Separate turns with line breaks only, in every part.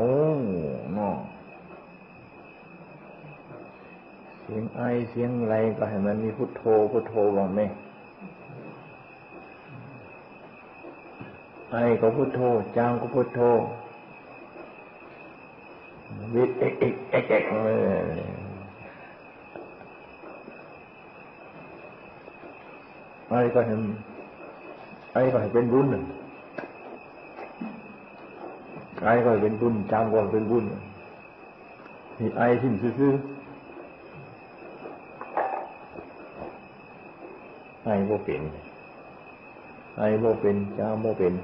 เอาเนาะเสียงไอเสียงอะไรก็ให้มันมีพุทโธพุทโธบ้างไหมไอก็พุทโธจามก็พุทโธวิตเอกเอกเอกเอกเลยไอก็เห็นไอก็ให้เป็นบุญหนึ่ง ไอก็เป็นบุญจามก็เป็นบุญนี่ไอทิ้งซื่อไอโบเป็น ไอโบเป็นจามโบเป็น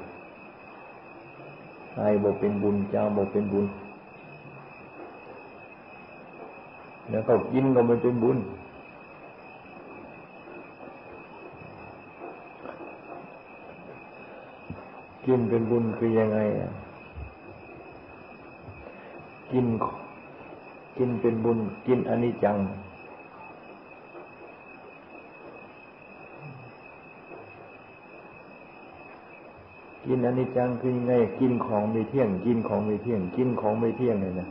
ไอโบเป็นบุญจามโบเป็นบุญ แล้วเขากินก็มันเป็นบุญกินเป็นบุญคือยังไงอะ กิน กินเป็นบุญ กินอนิจจัง กินอนิจจังคือยังไง กินของไม่เที่ยง กินของไม่เที่ยง กินของไม่เที่ยงเลยนะ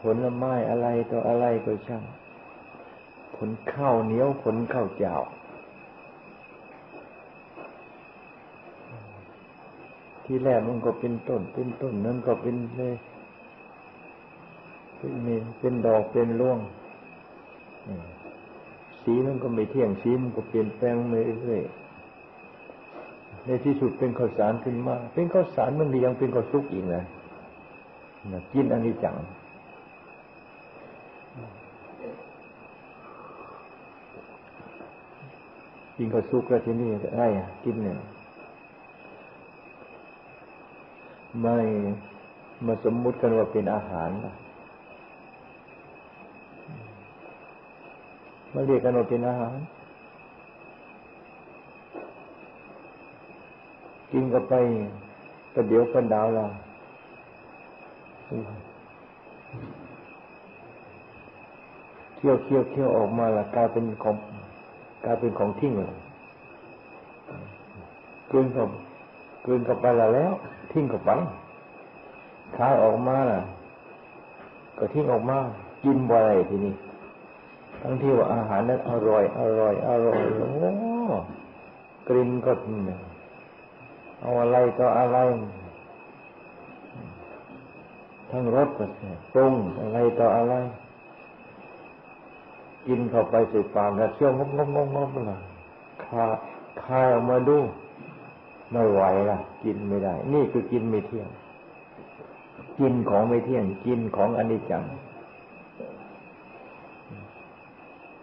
ผลไม้อะไรต่ออะไรก็ช่าง ผลข้าวเหนียวผลข้าวเจ้า ทีแรกมันก็เป็นต้น เป็นต้นนั้นก็เป็นเลยเป็นเมเป็นดอกเป็นร่วงสีมันก็ไม่เที่ยงสีมันก็เปลี่ยนแปลงไปเรื่อยในที่สุดเป็นข้าวสารขึ้นมา เป็นข้าวสารมันยังเป็นข้าวซุกอีกนะกินอันนี้จังกินข้าวซุกแล้วที่นี่ไรอะกินเนี่ย ไม่มาสมมุติกันว่าเป็นอาหารมาเรียกกันว่าเป็นอาหาร กินก็ไปประเดี๋ยวกันดาวเราเคี่ยวเคี่ยวเคี่ยวออกมาละกลายเป็นของกลายเป็นของทิ้งเลยเกินเข้า เกินเข้าไปแล้ว ทิ้งเข้าไปคายออกมาล่ะ ก็ทิ้งออกมา กินบ่อยทีนี้ทั้งที่ว่าอาหารนั้นอร่อย อร่อย อร่อยโอ้กลิ่นก็เอาอะไรก็อะไรทั้งรสก็ปรุงอะไรต่ออะไร กินเข้าไปใส่ปากแล้วเชี่ยวงบงบงบงบเลยคาคายออกมาดู ไม่ไหวละกินไม่ได้ นี่คือกินไม่เที่ยง กินของไม่เที่ยง กินของอนิจจัง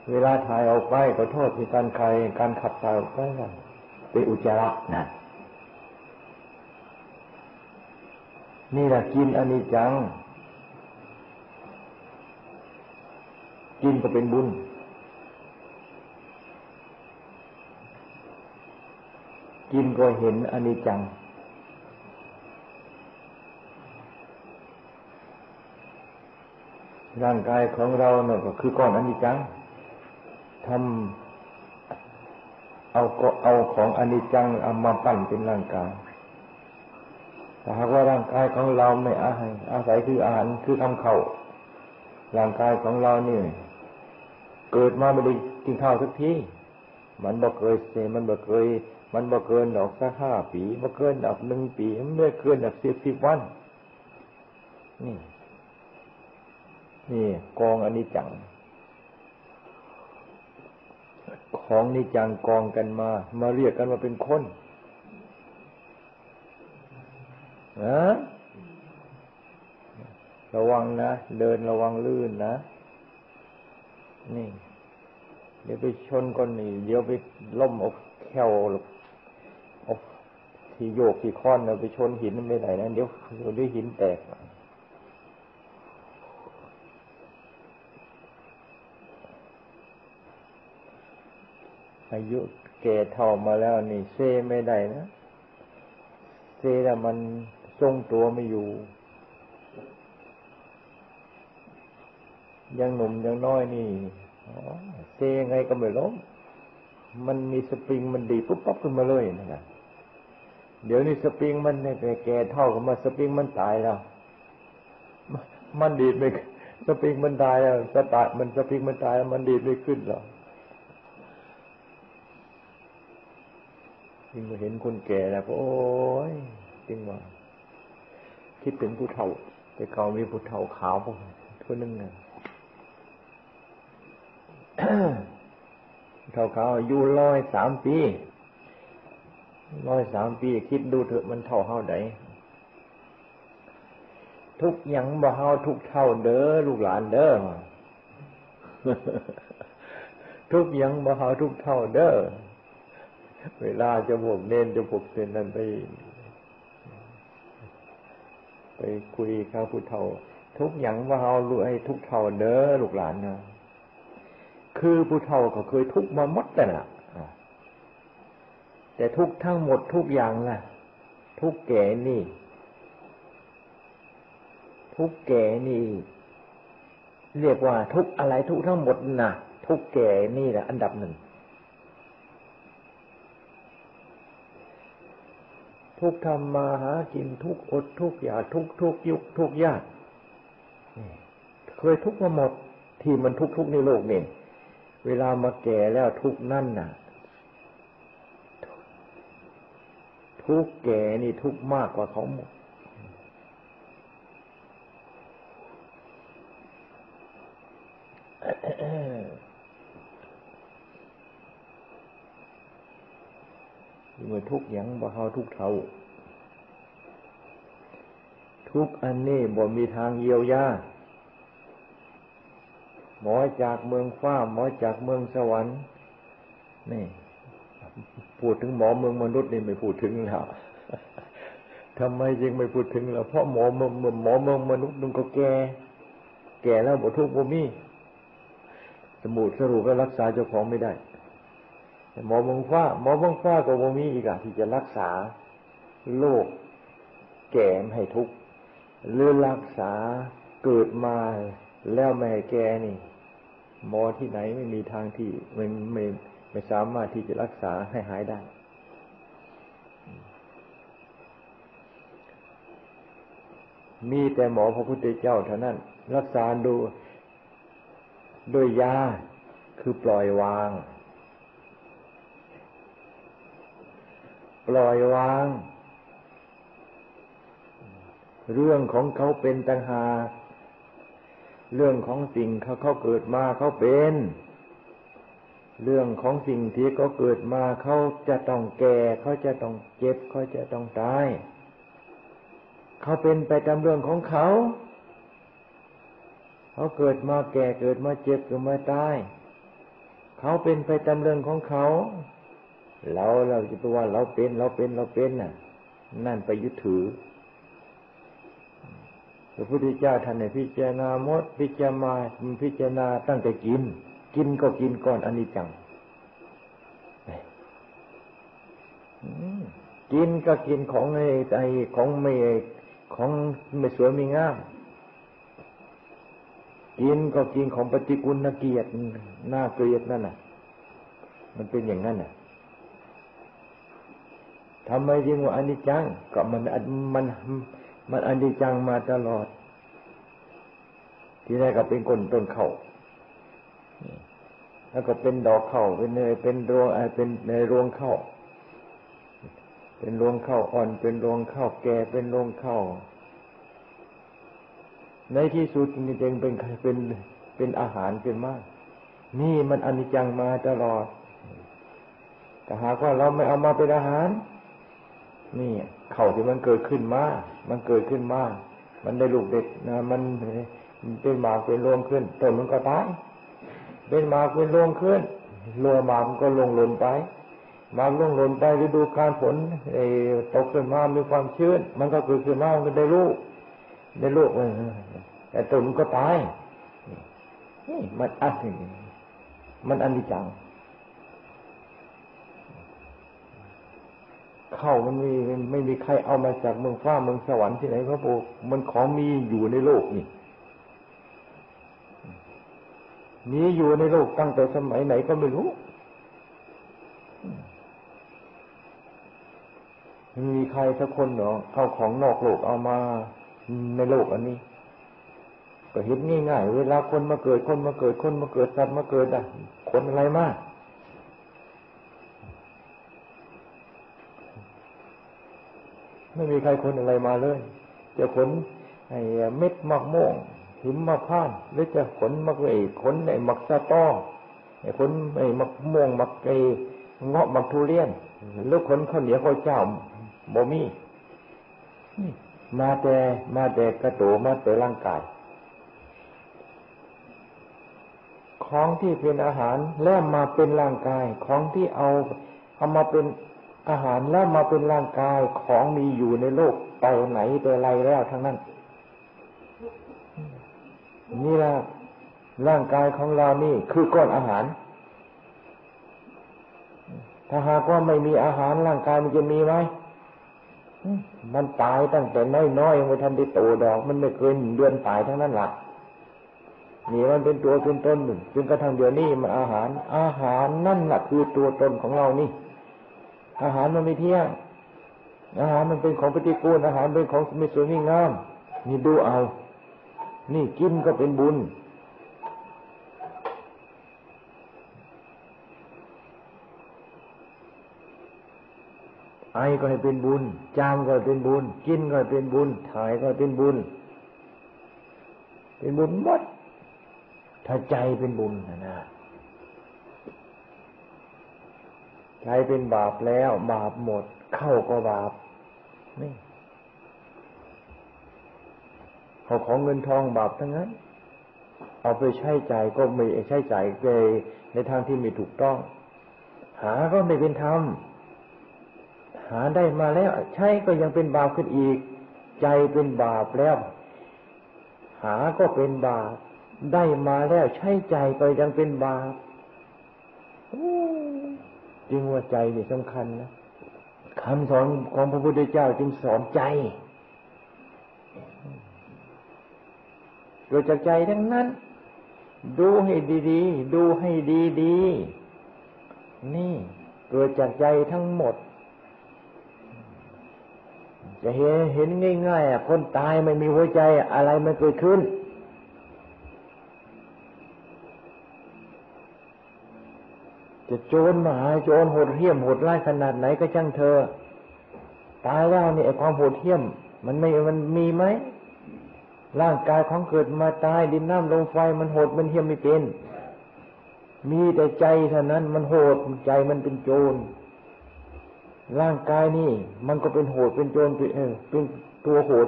เวลาถ่ายออกไปก็โทษที่การคายการขับถ่ายออกไปเป็นอุจจาระนะนี่แหละกินอนิจจัง กินก็เป็นบุญ กินก็เห็นอนิจจัง ร่างกายของเราเนี่ยก็คือก้อนอนิจจังทำเอาก็เอาของอนิจจังเอามาปั้นเป็นร่างกายแต่หากว่าร่างกายของเราไม่อาศัยอาศัยคืออาหารคือคำเข้าร่างกายของเรานี่เกิดมาไม่ได้กินข้าวสักทีมันบ่เคยเสมันบ่เคย มันบ่เกินดอกสักห้าปีบ่เกินดอกหนึ่งปีมันไม่เกินดอกสิบสิบวัน นี่ นี่กองอันนี้จัง ของนิจังกองกันมา มาเรียกกันว่าเป็นคนนะระวังนะ เดินระวังลื่นนะ นี่ เดี๋ยวไปชนคนนี่เดี๋ยวไปล่มอกแควอ ที่โยกที่ค้อนเราไปชนหินไม่ได้นะเดี๋ยวเดี๋ยวด้วยหินแตกอายุแก่เท่ามาแล้วนี่เซไม่ได้นะเซแล้วมันทรงตัวไม่อยู่ ยังหนุ่มยังน้อยนี่เซยังไงก็ไม่ล้มมันมีสปริงมันดีปุ๊บปั๊บขึ้นมาเลยนะ เดี๋ยวนี้สปริงมันในแก่เท่ากับมาสปริงมันตายแล้ว มันดีดไม่สปริงมันตายแล้วสตาร์มันสปริงมันตายมันดีดไม่ขึ้นหรอกยิ่งมาเห็นคนแก่แล้วก็โอ้ยจริงว่าคิดถึงผู้เฒ่า แต่เขามีผู้เฒ่าขาวพวกคนนึงเนี่ยเฒ่าขาวอายุร้อยสามปี ร้อยสามปีคิดดูเถอะมันเท่าเฮาไดทุกอย่างบ่เฮาทุกเท่าเด้อลูกหลานเด้อทุกอย่างบ่เฮาทุกเท่าเด้อเวลาจะบวกเน้นจะบวกเส้นนั้นไป ไปคุยข้าผู้เท่า ทุกอย่างว่าเฮารู้ให้ทุกเท่าเด้อลูกหลานนะคือผู้เท่าเขาเคยทุกมาหมดแต่น่ะ แต่ทุกทั้งหมดทุกอย่างล่ะ ทุกแก่นี่ ทุกแก่นี่ เรียกว่าทุกอะไรทุกทั้งหมดน่ะทุกแก่นี่แหละอันดับหนึ่งทุกทำมาหากินทุกอดทุกอยากทุกทุกยุคทุกยากเคยทุกมาหมดที่มันทุกทุกในโลกนี่เวลามาแก่แล้วทุกนั่นน่ะ ทุกแก่นี่ทุกมากกว่าเขาหมดเมื่อทุกอย่างบ่เฮาทุกเท่า ทุกอันนี้บ่มีทางเยียวยาหมอจากเมืองฟ้าหมอจากเมืองสวรรค์นี่ พูดถึงหมอเมืองมนุษย์นี่ไม่พูดถึงแล้วทำไมจึงไม่พูดถึงล่ะเพราะหมอเมืองหมอเมืองมนุษย์นึงก็แก่ แก่แล้วบ่ทุกข์บ่มีสมุดสรุปแล้วรักษาเจ้าของไม่ได้หมอเมืองฟ้า หมอเมืองฟ้าก็บ่มีอีกอะที่จะรักษาโรคแก่ไม่ให้ทุกข์หรือรักษาเกิดมาแล้วไม่ให้แก่นี่ หมอที่ไหนไม่มีทางที่ไม่ไม่ ไม่สามารถที่จะรักษาให้หายได้ มีแต่หมอพระพุทธเจ้าเท่านั้น รักษาดูโดยยาคือปล่อยวาง ปล่อยวาง เรื่องของเขาเป็นตังหา เรื่องของสิ่งเขาเขาเกิดมาเขาเป็น เรื่องของสิ่งที่เขาเกิดมาเขาจะต้องแก่เขาจะต้องเจ็บเขาจะต้องตายเขาเป็นไปตามเรื่องของเขาเขาเกิดมาแก่เกิดมาเจ็บเกิดมาตายเขาเป็นไปตามเรื่องของเขาเราเราจะตัวว่าเราเป็นเราเป็นเราเป็นน่ะ นั่นไปยึดถือพระพุทธเจ้าท่านในพิจารณามดพิจารณาพิจารณาตั้งแต่กิน กินก็กินก่อนอันิจจังกินก็กินของไอ้ไอ้ของไม่ของไม่สวยไม่งามกินก็กินของปฏิกุลนาเกียรติน่าเกลียดนั่นน่ะ มันเป็นอย่างนั้นน่ะทำไมจึงว่าอนิจจัง ก็มันมันมันอนิจจังมาตลอด ที่แรกก็เป็นก้นต้นเข่า แล้วก็เป็นดอกเข่าเป็นเนยเป็นรวงเป็นในรวงเข้า เป็นรวงเข้าอ่อน เป็นรวงเข้าแก่เป็นรวงเข้า ในที่สุดจริงๆเป็นเป็นเป็นอาหารเป็นมาก นี่มันอนิจจังมาตลอดแต่หากว่าเราไม่เอามาเป็นอาหาร นี่เข่าที่มันเกิดขึ้นมา มันเกิดขึ้นมา มันได้ลูกเด็กนะมันเป็นหมากเป็นรวงขึ้นต้นมันก็ตาย เป็นหมากเป็นรวงขึ้นรวงหมากมันก็ลงหล่นไปหมากลงหล่นไปฤดูการฝนไอ้ตกขึ้นมามีความชื้น มันก็เกิดขึ้นมามันก็ได้ลูกได้ลูกแต่ต้นมันก็ตายนี่มันอันมันอันนิจังเข้ามันมีไม่มีใครเอามาจากเมืองฟ้าเมืองสวรรค์ที่ไหนพระปู่มันของมีอยู่ในโลกนี่ มีอยู่ในโลกตั้งแต่สมัยไหนก็ไม่รู้มีใครสักคนหรอกเอาของนอกโลกเอามาในโลกอันนี้ ก็เห็นง่ายๆเวลาคนมาเกิดคนมาเกิดคนมาเกิดสัตว์มาเกิดอะคนอะไรมากไม่มีใครคนอะไรมาเลยจะขนไอ้เม็ดมะม่วง หิมมะพร้าน หรือจะขนมะไอ้ขนไอ้มักสะตอไอ้ขนไอ้มะม่วงมักไอ้เงาะมักทุเรียนหรือขนข้าวเหนียวข้าวเจ้าบ่มีมาแต่มาแต่กระโตมาแต่ร่างกาย ของที่เป็นอาหารแล้วมาเป็นร่างกาย ของที่เอาเอามาเป็นอาหารแล้วมาเป็นร่างกายของมีอยู่ในโลกไปไหนไปไรแล้วทั้งนั้น นี่ละร่างกายของเรานี่คือก้อนอาหาร ถ้าหากว่าไม่มีอาหารร่างกายมันจะมีไหมมันตายตั้งแต่น้อยๆยังไม่ทันได้โตดอก มันไม่เกินเดือนตายทั้งนั้นหละนี่มันเป็นตัวเป็นตนจนกระทั่งเดี๋ยวนี้มันอาหาร อาหารนั่นแหละคือตัวตนของเรานี่ อาหารมันไม่เที่ยงอาหารมันเป็นของปฏิกูลอาหารเป็นของไม่สวยไม่งามนี่ดูเอา นี่กินก็เป็นบุญ ไอก็ให้เป็นบุญ จามก็เป็นบุญ กินก็เป็นบุญ ถ่ายก็เป็นบุญ เป็นบุญหมด ถ้าใจเป็นบุญนะนะใจเป็นบาปแล้ว บาปหมด เข้าก็บาปนี่ เขาของเงินทองบาปทั้งนั้น เอาไปใช้จ่ายก็ไม่ใช้จ่ายไปในทางที่ไม่ถูกต้อง หาก็ไม่เป็นธรรมหาได้มาแล้ว ใช้ก็ยังเป็นบาปขึ้นอีก ใจเป็นบาปแล้ว หาก็เป็นบาปได้มาแล้วใช้ใจก็ยังเป็นบาปจึงว่าใจนี่สำคัญนะคำสอนของพระพุทธเจ้าจึงสอนใจเกิดจากใจทั้งนั้น ดูให้ดีๆ ดูให้ดีๆ นี่เกิดจากใจทั้งหมด จะเห็นเห็นง่ายๆคนตายไม่มีหัวใจอะไรมันเกิดขึ้น จะโจรมาหาโจรโหดเหี้ยมโหดร้ายขนาดไหนก็ช่างเธอ ตายแล้วเนี่ยความโหดเหี้ยม มันไม่มันมีไหม ร่างกายของเกิดมาตายดินน้ำลมไฟมันโหดมันเหี้ยมไม่เป็น มีแต่ใจเท่านั้นมันโหดใจมันเป็นโจร ร่างกายนี่ มันก็เป็นโหดเป็นโจรเป็นตัวโหด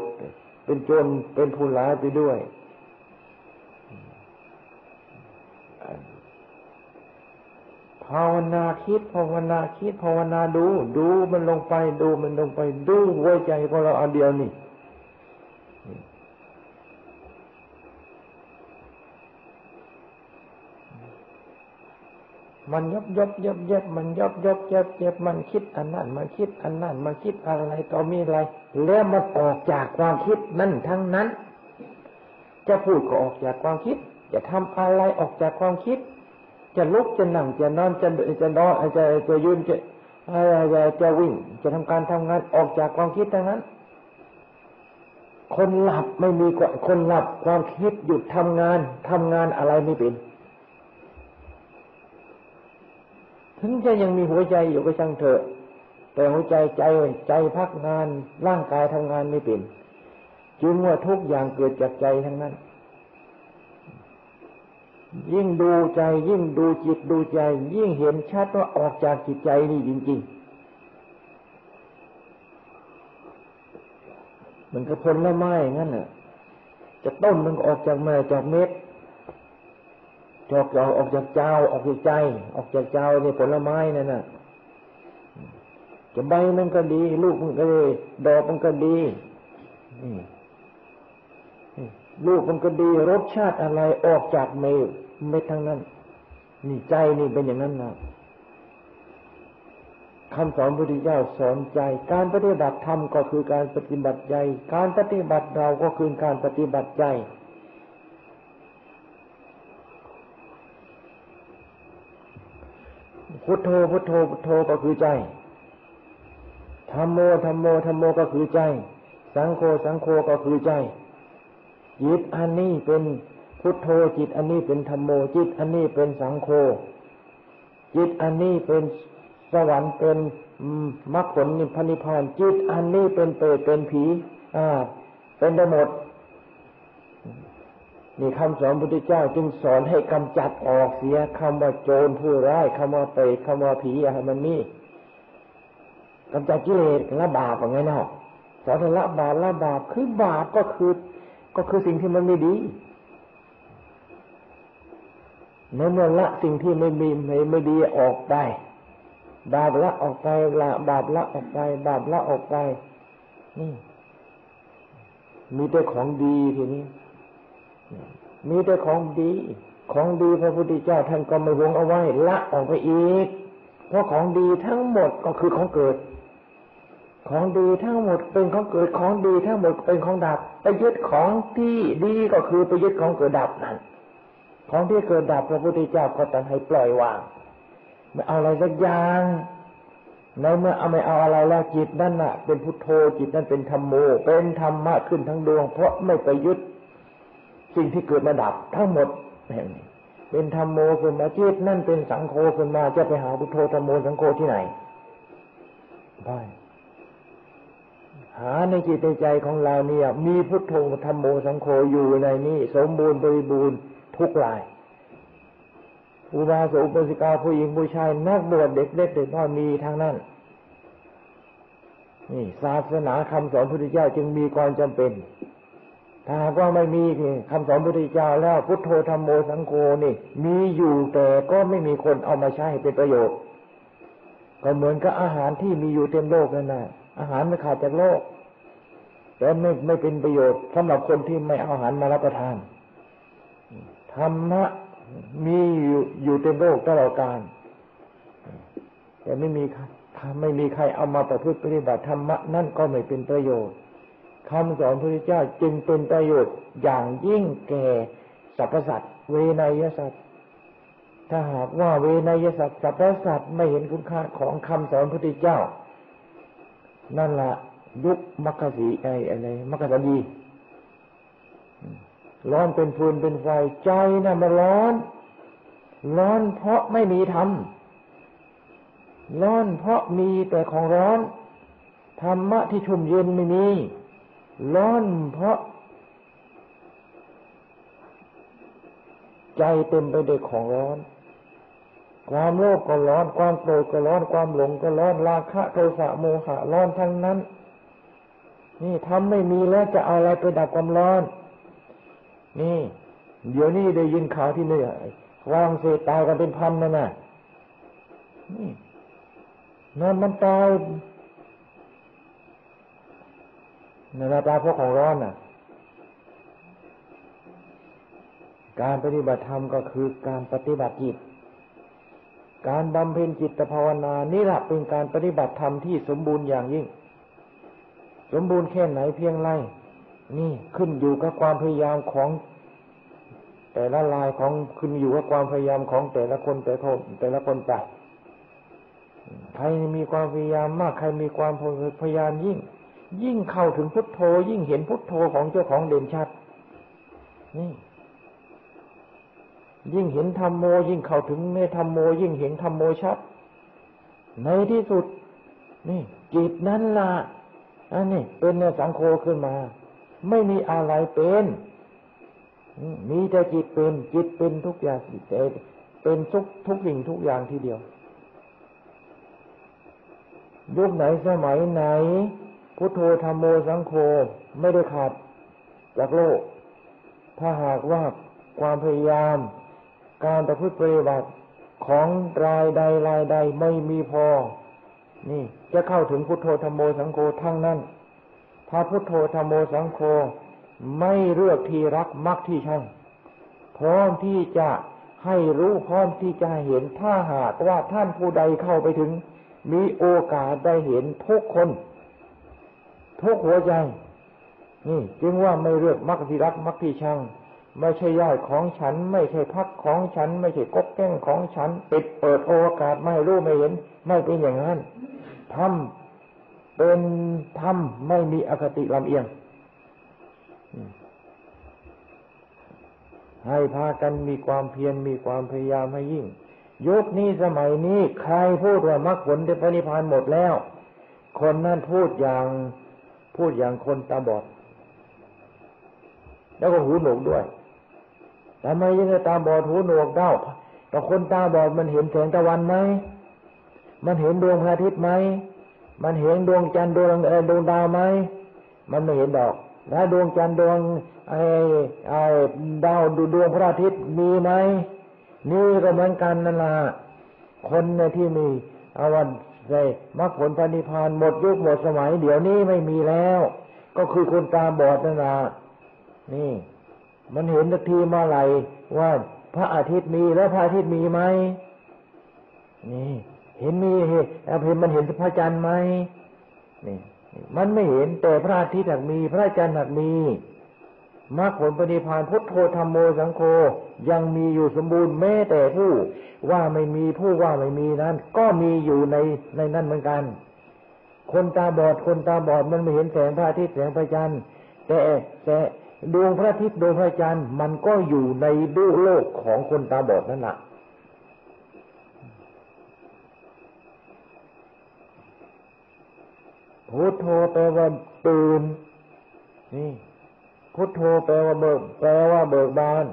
เป็นโจรเป็นผู้ร้ายไปด้วยภาวนาคิดภาวนาคิดภาวนาดู ดูมันลงไปดูมันลงไปดูหัวใจของเราอันเดียวนี่ มันยบยบยบยบมันยบยบยบยบมันคิดอันนั้นมันคิดอันนั้นมันคิดอะไรต่อมีอะไร แล้วมันออกจากความคิดนั่นทั้งนั้น จะพูดก็ออกจากความคิด จะทำอะไรออกจากความคิด จะลุกจะนั่งจะนอนจะจะนอนจะจะยืนจะจะจะวิ่ง จะทำการทำงานออกจากความคิดทั้งนั้น คนหลับไม่มีคนหลับความคิดหยุดทำงานทำงานอะไรไม่เป็น ถึงจะยังมีหัวใจอยู่ก็ช่างเถอะ แต่หัวใจใจใจพักงานร่างกายทำงานไม่เป็นจึงว่าทุกอย่างเกิดจากใจทั้งนั้น ยิ่งดูใจยิ่งดูจิตดูใจ ยิ่งเห็นชัดว่าออกจากจิตใจนี่จริง ๆ มันก็ผลละไม้งั้นน่ะ จะต้นมันออกจากแม่จากเม็ด จอกออกออกจากเจ้า ออกจากใจ ออกจากเจ้าเนี่ยผลไม้นั่นน่ะจะใบมันก็ดี ลูกมันก็ดีดอกมันก็ดีลูกมันก็ดีรสชาติอะไรออกจากเมลไม่ทั้งนั้น นี่ใจนี่เป็นอย่างนั้นนะคำสอนพระพุทธเจ้าสอนใจ การปฏิบัติธรรมก็คือการปฏิบัติใจ การปฏิบัติเราก็คือการปฏิบัติใจ พุทโธพุทโธพุทโธก็คือใจธรรมโมธรรมโมธรรมโมก็คือใจ สังโฆสังโฆก็คือใจ จิตอันนี้เป็นพุทโธจิตอันนี้เป็นธรรมโมจิตอันนี้เป็นสังโฆจิตอันนี้เป็นสวรรค์เป็นมรรคผลนิพพานจิตอันนี้เป็นเปรตเป็นผี อ่า เป็นได้หมด นี่คำสอนพุทธเจ้าจึงสอนให้กำจัดออกเสียคำว่าโจรผู้ร้ายคำว่าเปรตคำว่าผีอะไรมันนี่กำจัดกิเลสละบาปไงเนาะสอนละบาปละบาปคือบาปก็คือ ก็คือสิ่งที่มันไม่ดีเมื่อละสิ่งที่ไม่มีไม่ไม่ดีออกไป บาปละออกไปละบาปละออกไป บาปละออกไปนี่มีแต่ของดีทีนี้ มีแต่ของดี ของดีพระพุทธเจ้าท่านก็ไม่วงเอาไว้ละออกไปอีก เพราะของดีทั้งหมดก็คือของเกิด ของดีทั้งหมดเป็นของเกิดของดีทั้งหมดเป็นของดับไปยึดของที่ดีก็คือไปยึดของเกิดดับนั่นของที่เกิดดับพระพุทธเจ้าก็ต้องให้ปล่อยวางไม่เอาอะไรสักอย่างในเมื่อเอาไม่เอาอะไรแล้วจิตนั่นน่ะ เป็นพุทโธจิตนั่นเป็นธรรมโมเป็นธรรมะขึ้นทั้งดวง เพราะไม่ไปยึด สิ่งที่เกิดมาดับทั้งหมดแห่งนี้เป็นธรรมโมขึ้นมาจิตนั่นเป็นสังโฆขึ้นมาจะไปหาพุทโธธรรมโมสังโฆที่ไหนได้หาในจิตในใจของเราเนี่ย มีพุทโธธรรมโมสังโฆอยู่ในนี้ สมบูรณ์บริบูรณ์ทุกรายอุบาสกอุบาสิกาผู้หญิงผู้ชายนักบวชเด็กเล็กเด็กน้อยมีทางนั้นนี่ศาสนาคำสอนพระพุทธเจ้าจึงมีความจำเป็น ถ้าหากว่าไม่มีคำสอนพุทธเจ้าแล้วพุทโธธรรมโมสังโฆนี่ มีอยู่แต่ก็ไม่มีคนเอามาใช้เป็นประโยชน์ ก็เหมือนกับอาหารที่มีอยู่เต็มโลกนั่นนะอาหารไม่ขาดจากโลก แต่ไม่ไม่เป็นประโยชน์สำหรับคนที่ไม่เอาอาหารมารับประทานธรรมะมีอยู่อยู่เต็มโลกตลอดกาลแต่ไม่มีถ้าไม่มีใครเอามาประพฤติปฏิบัติธรรมะนั่นก็ไม่เป็นประโยชน์ คำสอนพระพุทธเจ้าจึงเป็นประโยชน์อย่างยิ่งแก่สรรพสัตว์เวนยสัตว์ถ้าหากว่าเวนยสัตว์สรรพสัตว์ไม่เห็นคุณค่าของคำสอนพระพุทธเจ้า นั่นละยุคมัคคสีไออะไรมัคคสดีร้อนเป็นฟืนเป็นไฟใจนะ่ะมันร้อน ร้อนเพราะไม่มีธรรมร้อนเพราะมีแต่ของร้อนธรรมะที่ชุ่มเย็นไม่มี ร้อนเพราะ ใจเต็มไปด้วยของร้อน ความโลภก็ร้อน ความโกรธก็ร้อน ความหลงก็ร้อน ราคะโทสะโมหะร้อนทั้งนั้น นี่ทำไม่มีแล้วจะเอาอะไรไปดับความร้อน นี่ เดี๋ยวนี้ได้ยินข่าวที่เนี่ยวางเศษตายกันเป็นพันนั่นน่ะนี่นั่นมันตาย ในราตาพวกของร้อนน่ะ การปฏิบัติธรรมก็คือการปฏิบัติจิต การบำเพ็ญจิตภาวนานี่แหละเป็นการปฏิบัติธรรมที่สมบูรณ์อย่างยิ่ง สมบูรณ์แค่ไหนเพียงไรนี่ขึ้นอยู่กับความพยายามของแต่ละลายของขึ้นอยู่กับความพยายามของแต่ละคนแต่คนแต่ละคนไปใครมีความพยายามมากใครมีความพยายามยิ่ง ยิ่งเข้าถึงพุทโธ ยิ่งเห็นพุทโธของเจ้าของเด่นชัด นี่ ยิ่งเห็นธรรมโม ยิ่งเข้าถึงเมธรรมโม ยิ่งเห็นธรรมโมชัด ในที่สุด นี่จิตนั้นละอันนี้เป็นเนสังโฆขึ้นมา ไม่มีอะไรเป็นมีแต่จิตเป็นจิตเป็นทุกอย่างแต่เป็นทุกทุกสิ่งทุกอย่างทีเดียว ยุคไหนสมัยไหน พุทโธธรรมโมสังโฆไม่ได้ขาดจากโลก ถ้าหากว่าความพยายาม การประพฤติปฏิบัติของรายใดรายใดไม่มีพอ นี่จะเข้าถึงพุทโธธรรมโมสังโฆทั้งนั้น ถ้าพุทโธธรรมโมสังโฆไม่เลือกที่รักมักที่ช่างพร้อมที่จะให้รู้พร้อมที่จะเห็นถ้าหากว่าท่านผู้ใดเข้าไปถึง มีโอกาสได้เห็นทุกคน ทุกหัวใจ นี่ จึงว่าไม่เลือกมรรคที่รักมรรคที่ชัง ไม่ใช่ญาติของฉัน ไม่ใช่พักของฉัน ไม่ใช่กกแก้งของฉันปิดเปิดโอกาสไม่รู้ไม่เห็น ไม่เป็นอย่างนั้นทำเป็นธรรมไม่มีอคติลำเอียงให้พากันมีความเพียรมีความพยายามให้ยิ่งยุคนี้สมัยนี้ใครพูดว่ามรรคผลจะปณิพานหมดแล้ว คนนั้นพูดอย่าง พูดอย่างคนตาบอด แล้วก็หูหนวกด้วยทำไมยังตาบอดหูหนวกเด้าแต่คนตาบอดมันเห็นแสงตะวันไหมมันเห็นดวงพระอาทิตย์ไหมมันเห็นดวงจันทร์ดวงดวงดาวไหมมันไม่เห็นดอกแล้วดวงจันทร์ดวงไอ้ไอ้ดาวดูดวงพระอาทิตย์มีไหมนี่ก็เหมือนกันนั่นละคนในที่มีอาวัน ใส่มรรคผลพระนิพพานหมดยุคหมดสมัย เดี๋ยวนี้ไม่มีแล้ว ก็คือคนตาบอดนั่นละนี่ มันเห็นทักทีมาไหลว่าพระอาทิตย์มีแล้วพระอาทิตย์มีไหมนี่ เห็นมีเห็นเห็นมันเห็นพระจันทร์ไหมนี่ มันไม่เห็นแต่พระอาทิตย์หักมี พระจันทร์หักมี มรรคผลปฏิพานพุทโธธรรมโมสังโฆยังมีอยู่สมบูรณ์แม้แต่ผู้ว่าไม่มีผู้ว่าไม่มีนั้น ก็มีอยู่ในในนั้นเหมือนกัน คนตาบอดคนตาบอดมันไม่เห็นแสงพระอาทิตย์แสงพระจันทร์แต่แต่ดวงพระอาทิตย์ดวงพระจันทร์มันก็อยู่ในดูโลกของคนตาบอดนั่นแหละพุทโธแปลว่าตื่นนี่ พุทโธแปลว่าเบิก แปลว่าเบิกบาน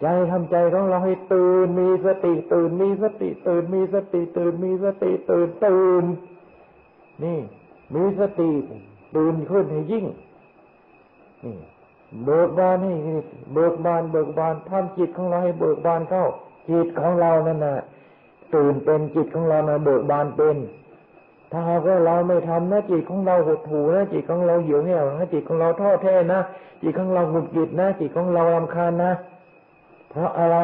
ใจทำใจของเราให้ตื่นมีสติตื่นมีสติตื่นมีสติตื่นมีสติตื่นตื่น นี่ มีสติตื่นขึ้นให้ยิ่ง นี่เบิกบานให้เบิกบานเบิกบานทำจิตของเราให้เบิกบานเข้า จิตของเรานั่นน่ะตื่นเป็นจิตของเรานะเบิกบานเป็น ถ้าหากว่าเราไม่ทำนะจิตของเราหดหูนะจิตของเราเหี่ยวเหี่ยวนะจิตของเราท้อแท้นะจิตของเราหงุดหงิดนะจิตของเราลำคาญนะ เพราะอะไร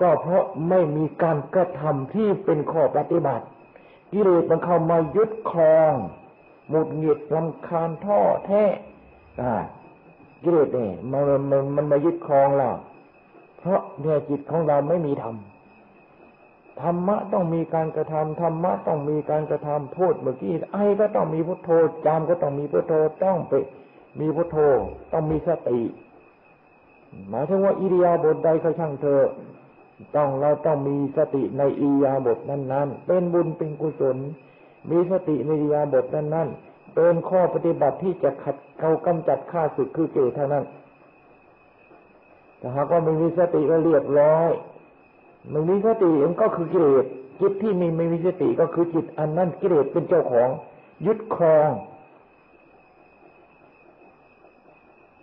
ก็เพราะไม่มีการกระทำที่เป็นข้อปฏิบัติกิเลสมันเข้ามายึดครองหงุดหงิดลำคาญท้อแท้อ่ากิเลสเนี่ยมันมันมันมายึดครองเราเพราะเนี่ยจิตของเราไม่มีธรรม ธรรมะต้องมีการกระทำธรรมะต้องมีการกระทำพูดเมื่อกี้ไอ้ก็ต้องมีพุทโธจามก็ต้องมีพุทโธต้องไป มีพุทโธต้องมีสติ หมายถึงว่าอิริยาบถใดก็ช่างเธอต้องเราต้องมีสติในอิริยาบถนั้น ๆ เป็นบุญเป็นกุศล มีสติในอิริยาบถนั้นๆเป็นข้อปฏิบัติที่จะขัดเขากำจัดข้าศึกคือเกศเท่านั้นแต่หากว่าไม่มีสติก็เรียบร้อย ไม่มีสติมันก็คือกิเลสจิตที่มีไม่มีสติก็คือจิตอันนั้นกิเลสเป็นเจ้าของ ยึดครอง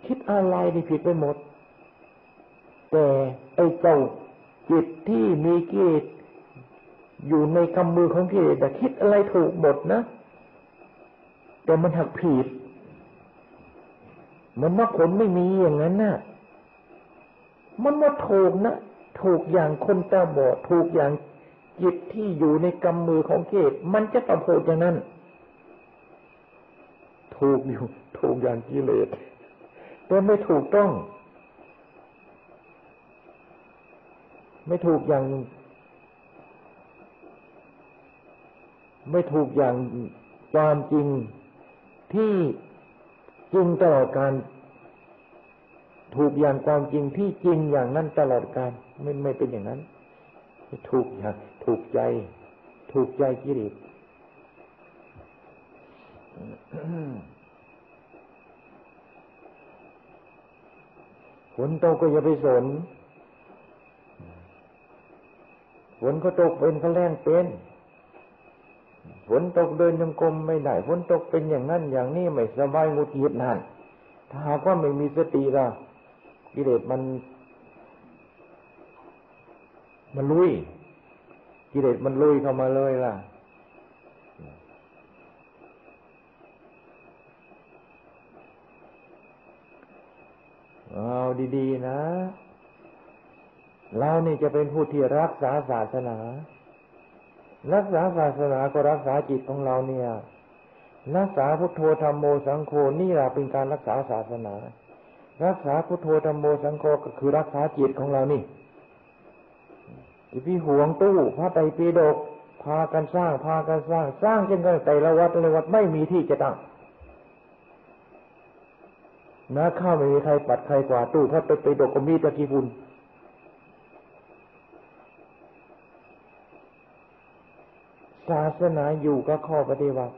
คิดอะไรที่ผิดไปหมด แต่ไอ้เจ้าจิตที่มีกิเลสอยู่ในกำมือของกิเลสแต่คิดอะไรถูกหมดนะ แต่มันหักผิดมันว่าผลไม่มีอย่างนั้นนะ่ะมันว่าถูกนะ ถูกอย่างคนตาบอดถูกอย่างจิตที่อยู่ในกำมือของเกศมันจะต้องพูดอย่างนั้น ถูกอยู่ ถูกอย่างกิเลสแต่ไม่ถูกต้อง ไม่ถูกอย่าง ไม่ถูกอย่างความจริงที่จริงตลอดการ ถูกอย่างความจริงที่จริงอย่างนั้นตลอดการไม่ไม่เป็นอย่างนั้น ถูกอย่างถูกใจ ถูกใจกิเลสฝนตกก็อย่าไปสนฝนก็ตกเป็นก็แรงเป็นฝนตกเดินยังกลมไม่ได้ฝนตกเป็นอย่างนั้นอย่างนี้ไม่สบายงุดหงิดนั่นถ้าหากว่าไม่มีสติละ กิเลสมัน มันลุย กิเลสมันลุยเข้ามาเลยล่ะ เอาดีๆนะเรานี่จะเป็นผู้ที่รักษาศาสนา รักษาศาสนาก็รักษาจิตของเราเนี่ย รักษาพุทโธธรรมโมสังโฆนี่แหละเป็นการรักษาศาสนา รักษาพุทโธธรรมโมสังโฆก็คือรักษาจิตของเรานี่ที่พี่ห่วงตู้พระไตรปิฎกพากันสร้างพากันสร้าง สร้างจนกระทั่งแต่ละวัดแต่ละวัดไม่มีที่จะตั้งนะข้าวไม่มีใครปัดใครกว่าตู้พระไตรปิฎกก็มีตะกี้บุญศาสนาอยู่ก็ข้อปฏิบัติ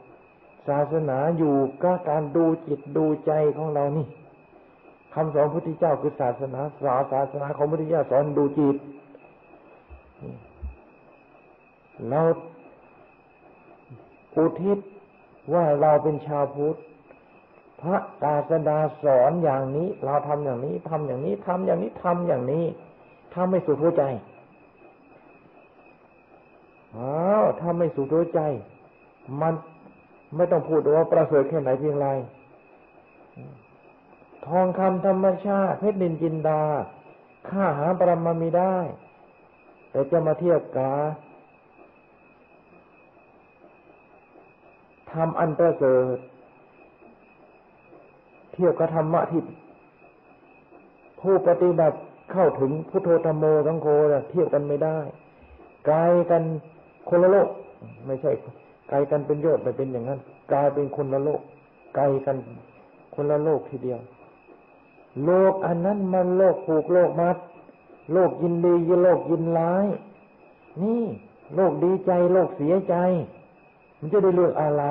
ศาสนาอยู่ก็การดูจิตดูใจของเรานี่ คำสอนพุทธเจ้าคือศาสนาสาศาสนาของพุทธเจ้าสอนดูจิตเราอุทิศว่าเราเป็นชาวพุทธพระศาสดาสอนอย่างนี้ เราทำอย่างนี้ทำอย่างนี้ทำอย่างนี้ทำอย่างนี้ถ้าไม่สุดหัวใจอ้าวถ้าไม่สุดหัวใจ มันไม่ต้องพูดว่าประเสริฐแค่ไหนเพียงไร ทองคำธรรมชาติเพชรดินจินดา ค่าหาปรมามีได้ แต่จะมาเทียบกาทำอันประเสริฐเทียบกับธรรมะที่ผู้ปฏิบัติเข้าถึงพุทโธธรรมโมสังโฆเทียบกันไม่ได้ไกลกันคนละโลก ไม่ใช่ไกลกันเป็นโยชน์ไปเป็นอย่างนั้น กลายเป็นคนละโลก ไกลกันคนละโลกทีเดียว โลกอันนั้นมันโลกผูกโลกมัด โลกยินดียโลกยินร้าย นี่ โลกดีใจ โลกเสียใจ มันจะได้เรื่องอะไร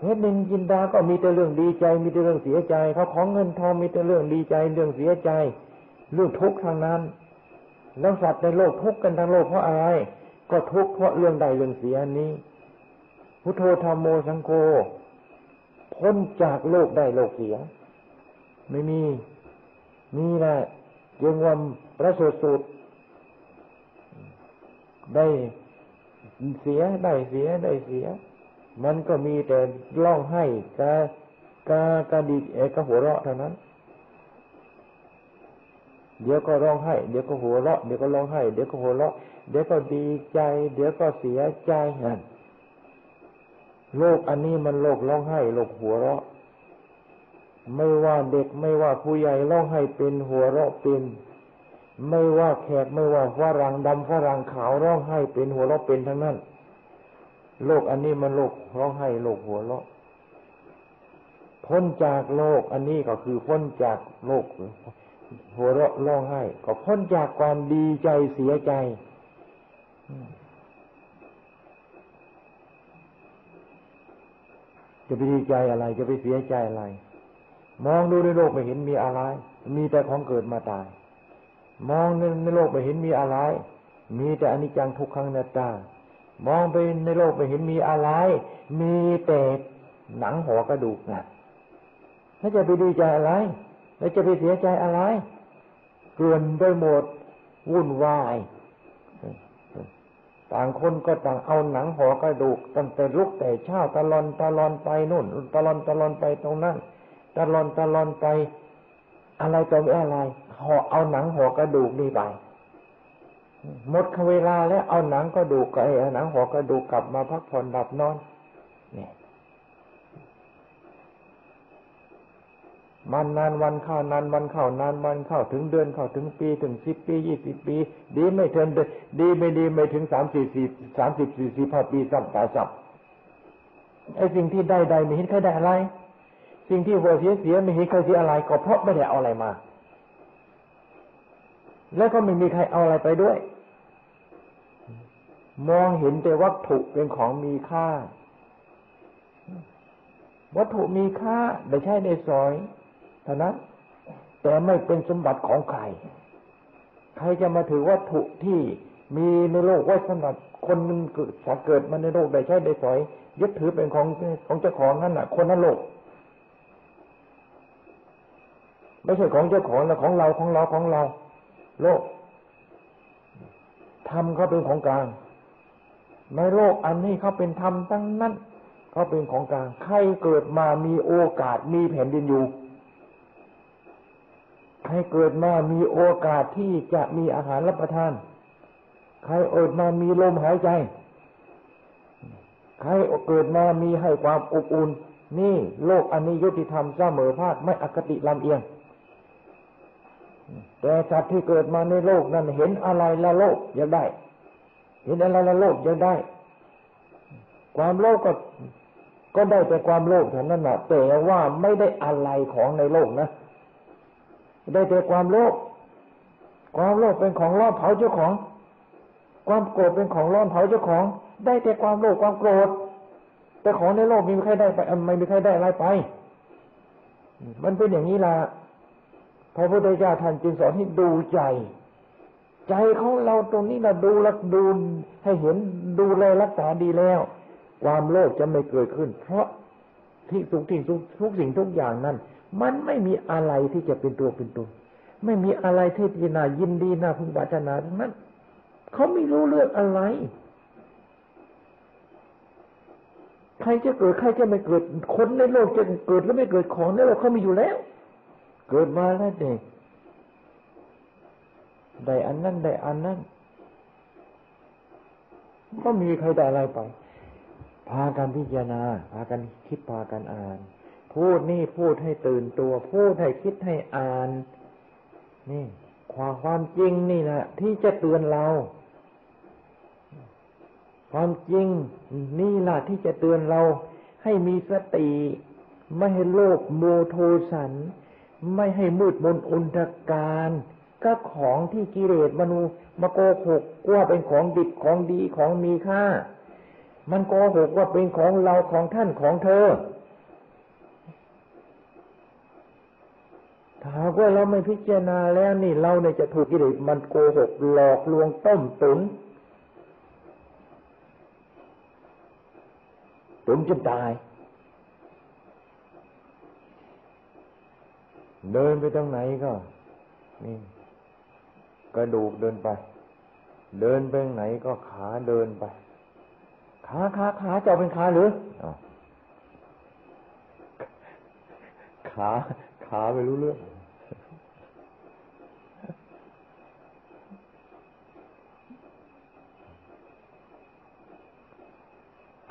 เฮ็ดนินจินดาก็มีแต่เรื่องดีใจ มีแต่เรื่องเสียใจ เขาของเงินทองมีแต่เรื่องดีใจเรื่องเสียใจ เรื่องทุกข์ทางนั้น แล้วสัตว์ในโลกทุกข์กันทั้งโลกเพราะอะไร ก็ทุกข์เพราะเรื่องใดเรื่องเสียนี้ พุทโธธรรมโมสังโฆ พ้นจากโลกได้โลกเสีย ไม่มีมีแหละยังว่าประสริฐสุดได้เสียได้เสียได้เสีย มันก็มีแต่ร้องให้กากากาดีเอกหัวเราะเท่านั้น เดี๋ยวก็ร้องให้ เดี๋ยวก็หัวเราะ เดี๋ยวก็ร้องให้ เดี๋ยวก็หัวเราะ เดี๋ยวก็ดีใจ เดี๋ยวก็เสียใจนั่น โลกอันนี้มันโลกร้องไห้โลกหัวเราะ ไม่ว่าเด็กไม่ว่าผู้ใหญ่ร้องไห้เป็นหัวเราะเป็น ไม่ว่าแขกไม่ว่าฝรั่งดำฝรั่งขาวร้องไห้เป็นหัวเราะเป็นทั้งนั้น โลกอันนี้มันโลกร้องไห้โลกหัวเราะ พ้นจากโลกอันนี้ก็คือพ้นจากโลกหัวเราะร้องไห้ ก็พ้นจากความดีใจเสียใจ จะไปดีใจอะไร จะไปเสียใจอะไร มองดูในโลกไม่เห็นมีอะไร มีแต่ของเกิดมาตาย มองในในโลกไม่เห็นมีอะไร มีแต่อนิจจังทุกขังนาตามองไปในโลกไม่เห็นมีอะไร มีแต่หนังหัวกระดูกนะแล้วจะไปดีใจอะไร แล้วจะไปเสียใจอะไร เกลื่อนไปหมดวุ่นวาย ต่างคนก็ต่างเอาหนังห่อกระดูกตั้งแต่ลุกแต่เช้าตะลอนตะลอนไปนู่นตะลอนตะลอนไปตรงนั้นตะลอนตะลอนไป อะไรต่ออะไรห่อเอาหนังห่อกระดูกนี่ไปหมดเวลาแล้วเอาหนังกระดูกไอ้หนังห่อกระดูกกลับมาพักผ่อนหลับนอนเนี่ย มันนานวันเข้านานวันเข้านานวันเข้าถึงเดือนเข้าถึงปีถึงสิบปียี่สิบปี ดีไม่เทินดีไม่ดีไม่ถึงสามสี่สี่สามสิบสี่สี่พอปีสับตายสับไอ้สิ่งที่ได้ใดไม่เห็นใครได้อะไร สิ่งที่วัวเสียเสียไม่เห็นใครเสียอะไร ก็เพราะไม่ได้เอาอะไรมา แล้วก็ไม่มีใครเอาอะไรไปด้วย มองเห็นแต่วัตถุเป็นของมีค่า วัตถุมีค่าไม่ใช่ในสอย เท่านั้นแต่ไม่เป็นสมบัติของใคร ใครจะมาถือวัตถุที่มีในโลกว่าสำหรับคนนึงเกิดสเกิดมาในโลกได้ใช้ได้สอย ยึดถือเป็นของของเจ้าของนั่นน่ะ คนนั้นโลก ไม่ใช่ของเจ้าของนะของเราของเราของเรา โลกธรรมเขาเป็นของกลางในโลกอันนี้เขาเป็นธรรมตั้งนั้นเขาเป็นของกลางใครเกิดมามีโอกาสมีแผ่นดินอยู่ ใครเกิดมามีโอกาสที่จะมีอาหารรับประทาน ใครอดมามีลมหายใจ ใครเกิดมามีให้ความอบอุ่น นี่โลกอันนี้ยุติธรรมเสมอภาคไม่อคติลำเอียง แต่สัตว์ที่เกิดมาในโลกนั้นเห็นอะไรละโลกอยากได้ เห็นอะไรละโลกอยากได้ ความโลภก็ก็ได้แต่ความโลภเท่านั้นแหะแต่ว่าไม่ได้อะไรของในโลกนะ ได้แต่ความโลภความโลภเป็นของร้อนเผาเจ้าของ ความโกรธเป็นของร้อนเผาเจ้าของ ได้แต่ความโลภความโกรธ แต่ของในโลกมีใครได้ไปไม่มีใครได้อะไรไป มันเป็นอย่างนี้ล่ะพระพุทธเจ้าท่านจึงสอนให้ดูใจ ใจของเราตรงนี้นะดูแลดูให้เห็นดูแลรักษาดีแล้ว ความโลภจะไม่เกิดขึ้น เพราะที่ทุกสิ่งทุกทุกสิ่งทุกอย่างนั้น มันไม่มีอะไรที่จะเป็นตัวเป็นตนไม่มีอะไรที่จะน่ายินดีน่าพึงปรารถนาทั้งนั้นเขาไม่รู้เรื่องอะไร ใครจะเกิดใครจะไม่เกิดคนในโลกจะเกิดแล้วไม่เกิดของในโลกเขามีอยู่แล้ว เกิดมาแล้วเด็กได้อันนั้นได้อันนั้นก็มีใครได้อะไรไป พากันพิจารณา พากันคิดพากันอ่าน พูดนี่พูดให้ตื่นตัว พูดให้คิดให้อ่าน นี่ความความจริงนี่นะที่จะเตือนเรา ความจริงนี่แหละที่จะเตือนเรา ให้มีสติ ไม่ให้โลภโมโทสัน ไม่ให้มืดมนอุนทการก็ของที่กิเลสมนุมาโกหกว่าเป็นของดิบของดีของมีค่า มันโกหกว่าเป็นของเราของท่านของเธอ ถ้าว่าเราไม่พิจารณาแล้วนี่เราเนี่ยจะถูกกิเลสมันโกหกหลอกลวงต้มตุนตุนจนตาย เดินไปตรงไหนก็ นี่กระดูกเดินไป เดินไปไหนก็ขาเดินไป ขาขาขาจะเป็นขาหรือขา ขาไม่รู้เรื่อง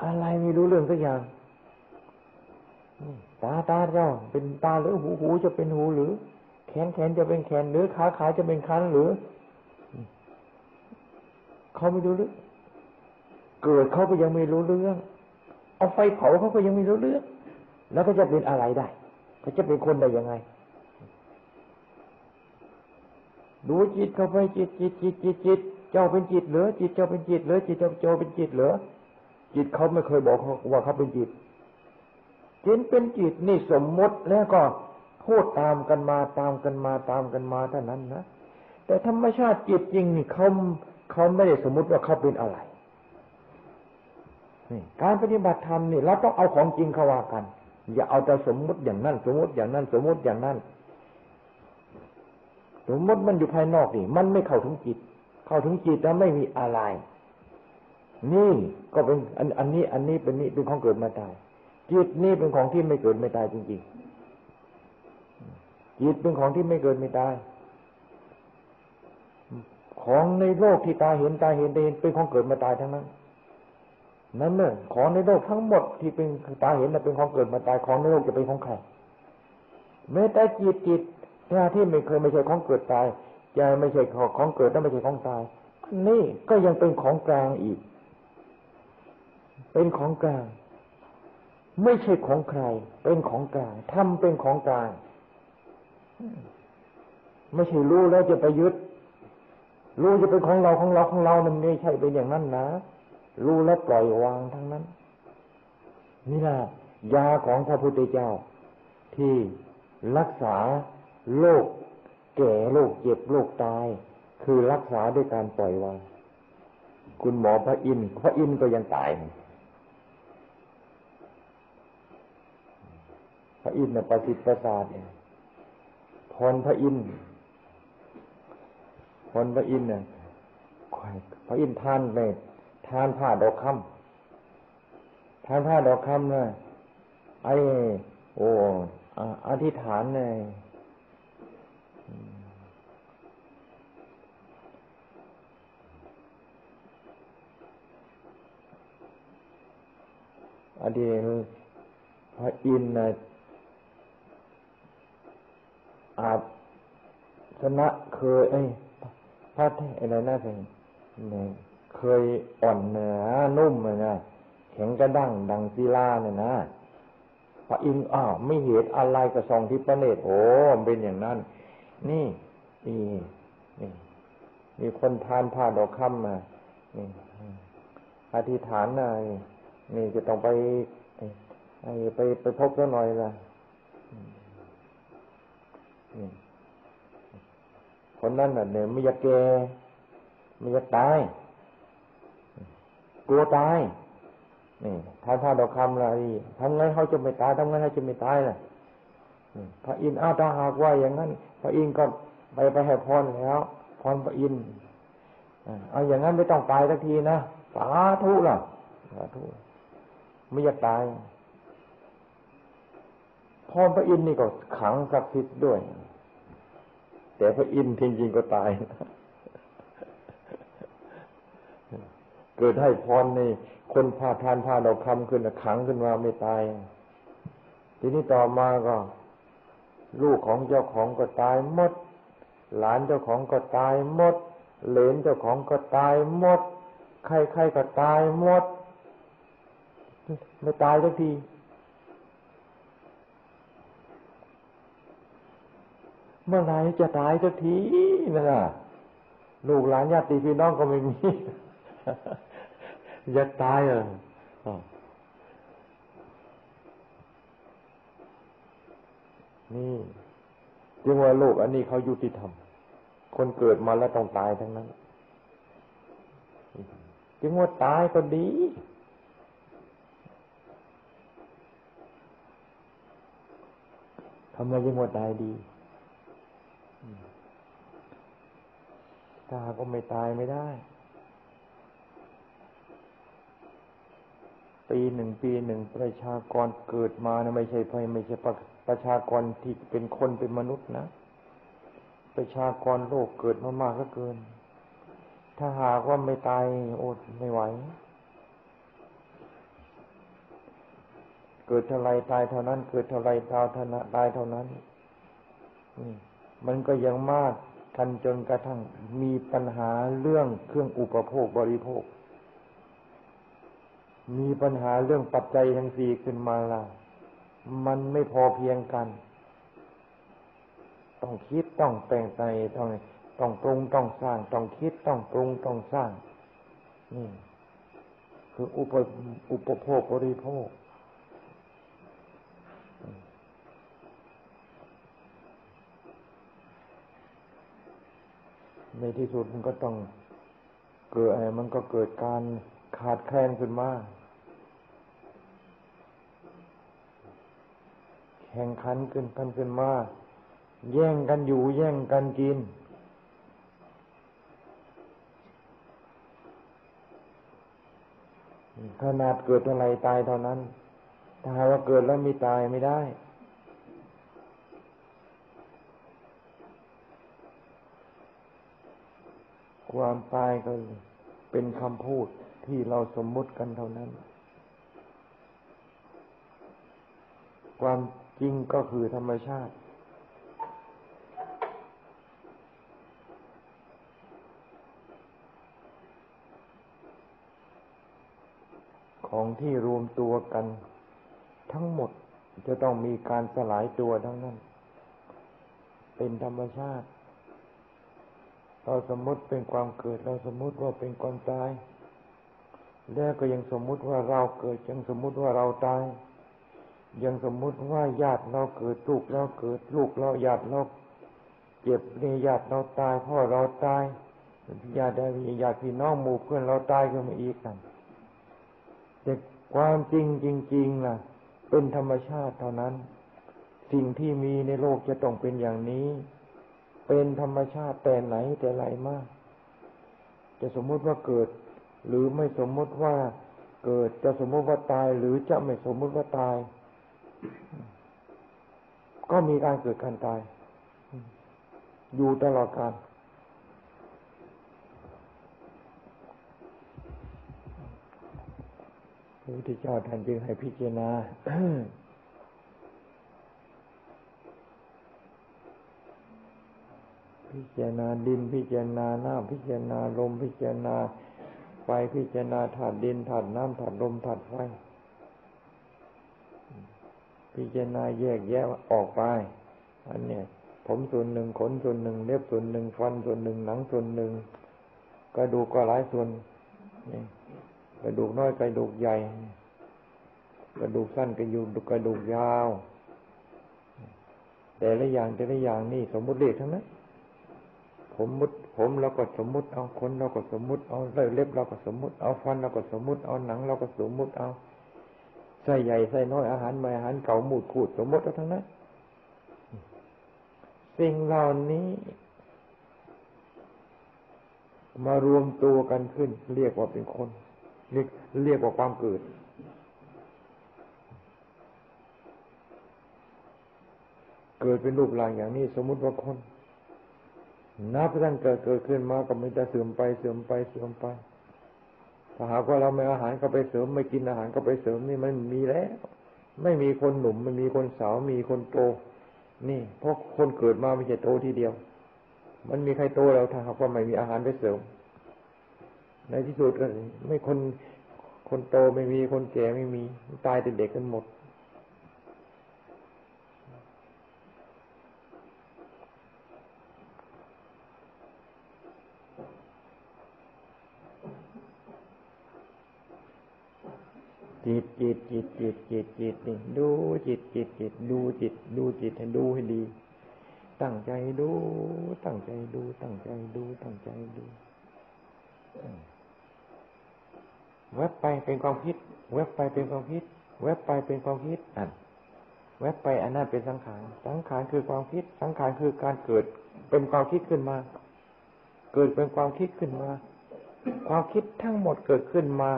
อะไรไม่รู้เรื่องสักอย่างตาตาเจ้าเป็นตาหรือหูหูจะเป็นหูหรือ แขนแขนจะเป็นแขนหรือขาขาจะเป็นขาหรือเขาไม่รู้เรื่องเกิดเขาก็ยังไม่รู้เรื่องเอาไฟเผาเขาก็ยังไม่รู้เรื่องแล้วก็จะเป็นอะไรได้เขาจะเป็นคนได้ยังไงดูจิตเข้าไปจิตจิตจิตจิตจิตเจ้าเป็นจิตเหรอจิตเจ้าเป็นจิตเหรอจิตเจ้าเป็นจิตเหรอ จิตเขาไม่เคยบอกว่าเขาเป็นจิตจิตเป็นจิตนี่สมมติแล้วก็พูดตามกันมาตามกันมาตามกันมาเท่านั้นนะแต่ธรรมชาติจิตจริงนี่เขาเขาไม่ได้สมมติว่าเขาเป็นอะไรการปฏิบัติธรรมนี่เราต้องเอาของจริงเข้าว่ากัน อย่าเอาแต่สมมติอย่างนั้น สมมติอย่างนั้น สมมติอย่างนั้น สมมติมันอยู่ภายนอกนี่มันไม่เข้าถึงจิต เข้าถึงจิตแล้วไม่มีอะไร นี่ก็เป็นอันอันนี้ อันนี้เป็นนี่เป็นของเกิดมาตายจิตนี่เป็นของที่ไม่เกิดไม่ตายจริงๆจิตเป็นของที่ไม่เกิดไม่ตาย ของในโลกที่ตาเห็นตาเห็นได้เห็นเป็นของเกิดมาตายทั้งนั้นนั่นเนี่ยของในโลกทั้งหมดที่เป็นตาเห็นน่ะเป็นของเกิดมาตายของในโลกจะเป็นของใครแม้แต่จิตจิตที่ไม่เคยไม่ใช่ของเกิดตายจะไม่ใช่ของเกิดและไม่ใช่ของตายนี่ก็ยังเป็นของกลางอีก เป็นของกลาง ไม่ใช่ของใคร เป็นของกลางทำเป็นของกลาง ไม่ใช่รู้แล้วจะไปยึด รู้จะเป็นของเราของเราของเรามันไม่ใช่เป็นอย่างนั้นนะรู้แล้วปล่อยวางทั้งนั้น นี่แหละยาของพระพุทธเจ้า ที่รักษาโรคแก่โรคเจ็บโรคตาย คือรักษาด้วยการปล่อยวาง คุณหมอพระอินทร์พระอินทร์ก็ยังตาย พระอินทร์ประสิทธิ์ประสาทเนี่ยพรพระอินทร์พรพระอินทร์เนี่ยพระอินทร์ทานไปทานผ้าดอกคำทานผ้าดอกคำเนี่ยไอ้โอ้อธิษฐานเนี่ยอดีพระอินทร์ อาจชนะเคยไอ้พระเทอะไรนะเพงเนี่ยเคยอ่อนเนื้อนุ่มเลยนะแข็งกระด้างดังศิลาเนี่ยนะพระอินทร์อ้าวไม่เหตุอะไรกับสองทิพระเนตรโอ้เป็นอย่างนั้น นี่นี่นี่มีคนทานผ้าดอกคำมานี่อธิษฐานนะนี่จะต้องไปไปไปไปพบซะหน่อยละ คนนั้นน่ะเนี่ยไม่อยากแก่ไม่อยากตายกลัวตายนี่ท่านผ้าดอกคำอะไรทำไงเขาจะไม่ตายทำไงเขาจะไม่ตายล่ะพระอินทร์อ้าวถ้าหากว่าอย่างนั้น พระอินทร์ก็ไปไปให้พรแล้วพรพระอินทร์เอาอย่างนั้นไม่ต้องตายสักทีนะสาธุล่ะสาธุไม่อยากตายพรพระอินทร์นี่ก็ขังศักดิ์สิทธิ์ด้วย แต่พระอินทร์จริงๆก็ตาย เกิดให้พรในคนพาทานพาดอกคำขึ้นขังขึ้นมาไม่ตาย ทีนี้ต่อมาก็ ลูกของเจ้าของก็ตายหมด หลานเจ้าของก็ตายหมด เหลนเจ้าของก็ตายหมด ใครๆก็ตายหมด ไม่ตายสักที เมื่อไรจะตายสักทีนั่นน่ะลูกหลานญาติพี่น้องก็ไม่มีจะตายเออนี่จึงว่าโลกอันนี้เขายุติธรรม คนเกิดมาแล้วต้องตายทั้งนั้นจึงว่าตายก็ดี ทำไมจึงว่าตายดี ตาก็ไม่ตายไม่ได้ ปีหนึ่งปีหนึ่งประชากรเกิดมานะไม่ใช่พไม่ใช่ประประชากรที่เป็นคนเป็นมนุษย์นะ ประชากรโลกเกิดมามากก็เกิน ถ้าหากว่าไม่ตายโอดไม่ไหว เกิดเท่าไรตายเท่านั้น เกิดเท่าไรตายเท่านั้นตายเท่านั้น มันก็ยังมาก กันจนกระทั่งมีปัญหาเรื่องเครื่องอุปโภคบริโภค มีปัญหาเรื่องปัจจัยทั้งสี่ขึ้นมาละมันไม่พอเพียงกัน ต้องคิดต้องแต่งใจต้องต้องปรุงต้องสร้าง ต้องคิดต้องปรุงต้องสร้างนี่คืออุปอุปโภคบริโภค ในที่สุดมันก็ต้องเกิดอะไรมันก็เกิดการขาดแคลนขึ้นมาแข่งขันขึ้นกันขึ้นมาแย่งกันอยู่แย่งกันกิน ขนาดเกิดเท่าไรตายเท่านั้น ถ้าหาว่าเกิดแล้วมีตายไม่ได้ ความตายก็เป็นคำพูดที่เราสมมุติกันเท่านั้น ความจริงก็คือธรรมชาติ ของที่รวมตัวกัน ทั้งหมดจะต้องมีการสลายตัวทั้งนั้น เป็นธรรมชาติ เราสมมติเป็นความเกิด เราสมมติว่าเป็นความตาย แล้วก็ยังสมมุติว่าเราเกิด ยังสมมุติว่าเราตาย ยังสมมุติว่าญาติเราเกิดลูกเราเกิด ลูกเราญาติเราเจ็บเนี่ยญาติเราตายพ่อเราตายญาติได้ญาติพี่น้องหมู่เพื่อนเราตายก็มาอีกกันแต่ความจริงจริงๆล่ะ เป็นธรรมชาติเท่านั้น สิ่งที่มีในโลกจะต้องเป็นอย่างนี้ เป็นธรรมชาติแต่ไหนแต่ไรมาก จะสมมุติว่าเกิด หรือไม่สมมุติว่าเกิดจะสมมุติว่าตาย หรือจะไม่สมมุติว่าตาย ก็มีการเกิดการตาย อยู่ตลอดกาลพระพุทธเจ้าท่านจึงให้พิจารณา พิจารณาดินพิจารณาน้ำพิจารณาลมพิจารณาไฟพิจารณาถาดดินถาดน้ำถาดลมถาดไฟพิจารณาแยกแยะออกไป อันเนี้ยผมส่วนหนึ่งขนส่วนหนึ่งเล็บส่วนหนึ่งฟันส่วนหนึ่งหนังส่วนหนึ่งกระดูกก็หลายส่วนนี่กระดูกน้อยกระดูกใหญ่ กระดูกสั้นกระดูกกระดูกยาว แต่ละอย่างแต่ละอย่างนี่สมมติเลขทั้งนั้น ผมมุด ผมเราก็สมมุติเอาขนเราก็สมมุติเอาเล็บเราก็สมมุติเอาฟันเราก็สมมุติเอาหนังเราก็สมมุติเอาไส้ใหญ่ไส้น้อยอาหารใหม่อาหารเก่าหมูดขูดสมมติเอาทั้งนั้นสิ่งเหล่านี้ มารวมตัวกันขึ้น เรียกว่าเป็นคน เรียกเรียกว่าความเกิด เกิดเป็นรูปร่างอย่างนี้ สมมุติว่าคน นับตั้งแต่เกิดขึ้นมาก็ไม่จะเสื่อมไปเสื่อมไปเสื่อมไปถ้าหากว่าเราไม่อาหารก็ไปเสริมไม่กินอาหารก็ไปเสริมนี่มันมีแล้ว ไม่มีคนหนุ่มไม่มีคนสาวมีคนโต นี่เพราะคนเกิดมาไม่ใช่โตทีเดียว มันมีใครโตแล้วถ้าหากว่าไม่มีอาหารไปเสริม ในที่สุดก็ไม่คนคนโตไม่มีคนแก่ไม่มีตายแต่เด็กกันหมด จิตจิตจิตจิตจิตจิตนี่ดูจิตจิตจิตดูจิต ดูจิตให้ดูให้ดี ตั้งใจดู ตั้งใจดู ตั้งใจดู ตั้งใจดูเว็บไปเป็นความคิดเว็บไปเป็นความคิดเว็บไปเป็นความคิดอันเว็บไปอันนั้นเป็นสังขาร สังขารคือความคิด สังขารคือการเกิดเป็นความคิดขึ้นมา เกิดเป็นความคิดขึ้นมา ความคิดทั้งหมดเกิดขึ้นมา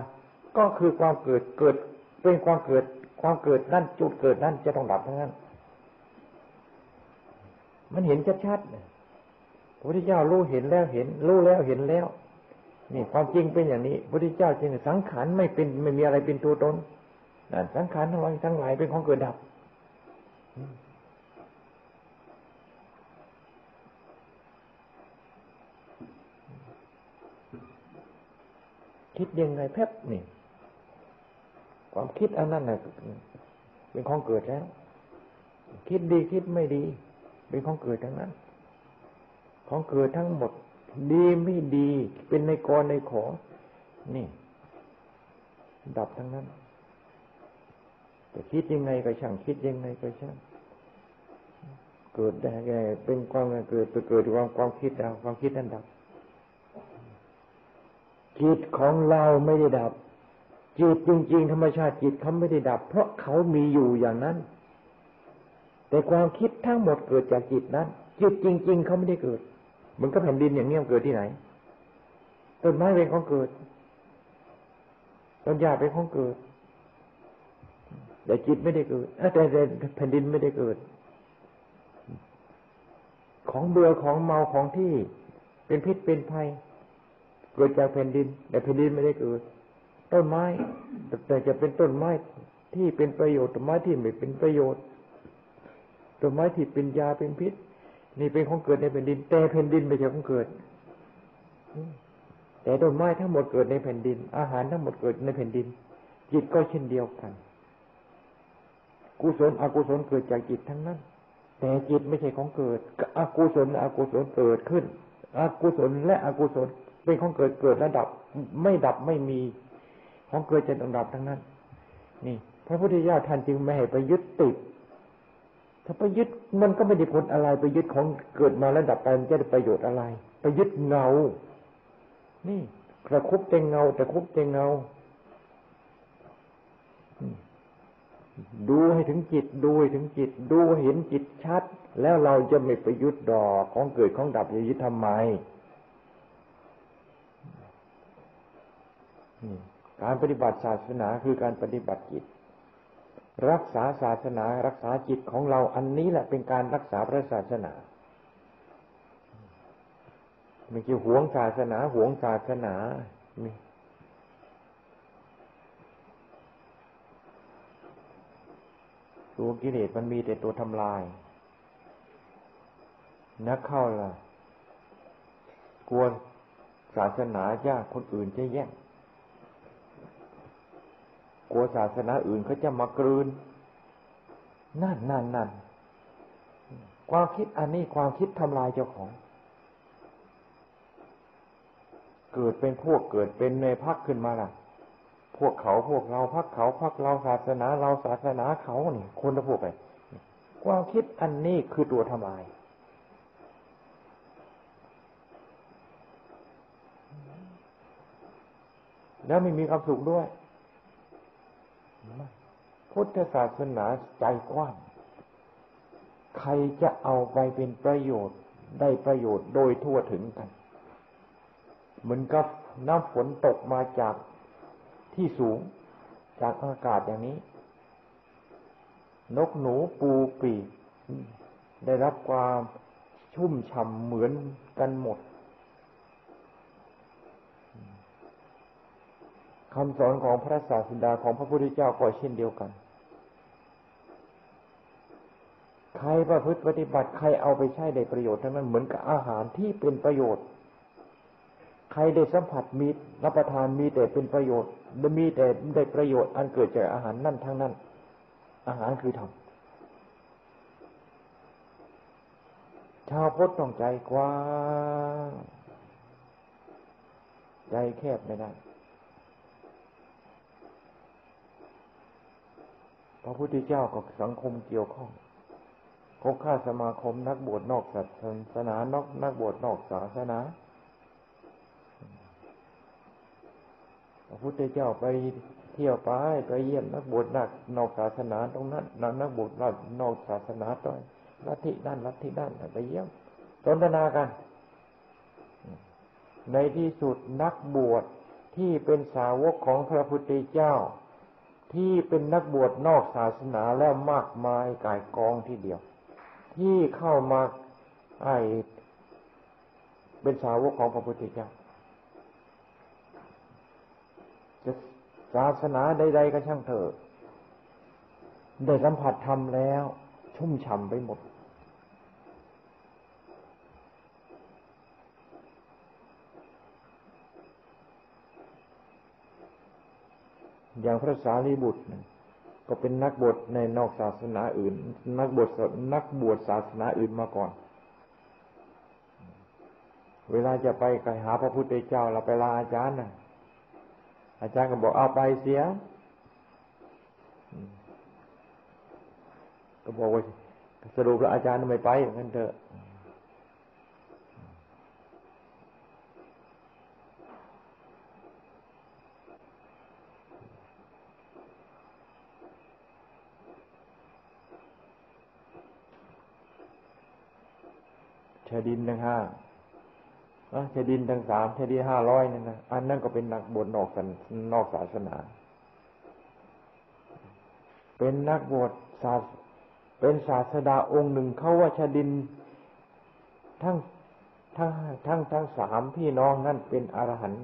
ก็คือความเกิดเกิด เป็นความเกิด ความเกิดนั่นจุดเกิดนั่นจะต้องดับทั้งนั้น มันเห็นชัดๆพระพุทธเจ้ารู้เห็นแล้วเห็น รู้แล้วเห็นแล้ว นี่ความจริงเป็นอย่างนี้พระพุทธเจ้าจริงสังขารไม่เป็นไม่มีอะไรเป็นตัวตนนั่นสังขารทั้งหลายทั้งหลายเป็นของเกิดดับคิดยังไงแพบนี่ ความคิดอันนั้นนะเป็นของเกิดแล้ว คิดดีคิดไม่ดี เป็นของเกิดทั้งนั้น ของเกิดทั้งหมด ดีไม่ดี เป็นในกรในขอ นี่ ดับทั้งนั้นแต่คิดยังไงก็ช่างคิดยังไงก็ช่างเกิดได้ไงเป็นความเกิดไปเกิดความความคิดเอาความคิดนั้นดับจิตของเราไม่ได้ดับ จิตจริง ๆ ธรรมชาติจิตเขาไม่ได้ดับ เพราะเขามีอยู่อย่างนั้น แต่ความคิดทั้งหมดเกิดจากจิตนั้น จิตจริง ๆเขาไม่ได้เกิดเหมือนกับแผ่นดินอย่างนี้มันเกิดที่ไหนต้นไม้เป็นของเกิดต้นหญ้าเป็นของเกิด แต่จิตไม่ได้เกิดแต่แผ่นดินไม่ได้เกิด ของเบื่อของเมาของที่เป็นพิษเป็นภัย เกิดจากแผ่นดิน แต่แผ่นดินไม่ได้เกิด ต้นไม้ แต่จะเป็นต้นไม้ที่เป็นประโยชน์ต้นไม้ที่ไม่เป็นประโยชน์ต้นไม้ที่เป็นยาเป็นพิษ นี่เป็นของเกิดในแผ่นดิน แต่แผ่นดินไม่ใช่ของเกิด แต่ต้นไม้ทั้งหมดเกิดในแผ่นดิน อาหารทั้งหมดเกิดในแผ่นดิน จิตก็เช่นเดียวกัน กุศลอกุศลเกิดจากจิตทั้งนั้น แต่จิตไม่ใช่ของเกิดอกุศลอกุศลเกิดขึ้นอกุศลและอกุศลเป็นของเกิดเกิดระดับ ไม่ดับไม่มี ของเกิดจะต้องดับทั้งนั้น นี่ พระพุทธเจ้าท่านจึงไม่ให้ไปยึดติด ถ้าไปยึดมันก็ไม่ได้ผลอะไรไปยึดของเกิดมาแล้วดับไปมันจะได้ประโยชน์อะไร ไปยึดเงา นี่กระคุบเต็งเงาแต่คุบเต็งเงา ดูให้ถึงจิต ดูให้ถึงจิต ดูเห็นจิตชัด แล้วเราจะไม่ไปยึดดอกของเกิดของดับจะยึดทำไม นี่ การปฏิบัติศาสนาคือการปฏิบัติจิต รักษาศาสนารักษาจิตของเราอันนี้แหละเป็นการรักษาพระศาสนาไม่ใช่หวงศาสนาหวงศาสนาตัวกิเลสมันมีแต่ตัวทำลาย นักเข้าล่ะ กลัวศาสนาญาติคนอื่นจะแย่ง กลัวศาสนาอื่นเขาจะมากลืน นั่นนั่นนั่นความคิดอันนี้ความคิดทำลายเจ้าของ เกิดเป็นพวกเกิดเป็นในพักขึ้นมาล่ะ พวกเขาพวกเราพักเขาพักเราศาสนาเราศาสนาเขาเนี่ยคนละพวกไปความคิดอันนี้คือตัวทำลายแล้วไม่มีความสุขด้วย พุทธศาสนาใจกว้าง ใครจะเอาไปเป็นประโยชน์ได้ประโยชน์โดยทั่วถึงกัน เหมือนกับน้ำฝนตกมาจากที่สูง จากอากาศอย่างนี้ นกหนูปูปีกได้รับความชุ่มฉ่ำเหมือนกันหมด คำสอนของพระศาสดาของพระพุทธเจ้าก็เช่นเดียวกัน ใครประพฤติปฏิบัติใครเอาไปใช้ได้ประโยชน์ทั้งนั้นเหมือนกับอาหารที่เป็นประโยชน์ ใครได้สัมผัสมีรับประทานมีแต่เป็นประโยชน์มีแต่ได้ประโยชน์อันเกิดจากอาหารนั่นทั้งนั้น อาหารคือธรรมชาวพุทธต้องใจกว้างใจแคบไม่ได้ พระพุทธเจ้ากับสังคมเกี่ยวข้องคบค้าสมาคมนักบวชนอกศาสนานอกนักบวชนอกศาสนา พระพุทธเจ้าไปเที่ยวไปไปเยี่ยมนักบวชนักนอกศาสนาตรงนั้นนักนักบวชนอกศาสนาต้อยลัทธิด้านลัทธิด้านไปเยี่ยมสนทนากัน ในที่สุดนักบวชที่เป็นสาวกของพระพุทธเจ้า ที่เป็นนักบวชนอกศาสนาแล้วมากมายกายกองทีเดียว ที่เข้ามาไอเป็นสาวกของพระพุทธเจ้าจะศาสนาใดๆก็ช่างเถอะได้สัมผัสธรรมแล้ว ชุ่มฉ่ำไปหมด อย่างพระสารีบุตรก็เป็นนักบวชในนอกศาสนาอื่น นักบวชนักบวชศาสนาอื่นมาก่อน เวลาจะไปไปหาพระพุทธเจ้าเราไปลาอาจารย์นะอาจารย์ก็บอกเอาไปเสีย ก็บอกว่าสรุปแล้วอาจารย์ไม่ไปอย่างนั้นเถอะ ชดินทั้งห้าชดินทั้งสามชดินห้าร้อยนั่นนะอันนั้นก็เป็นนักบวชนอกนนอกศาสนา เป็นนักบวชศาสเป็นศาสดาองค์หนึ่งเขาว่าชดินทั้งทั้งทั้งทั้งสามพี่น้องนั่นเป็นอรหันต์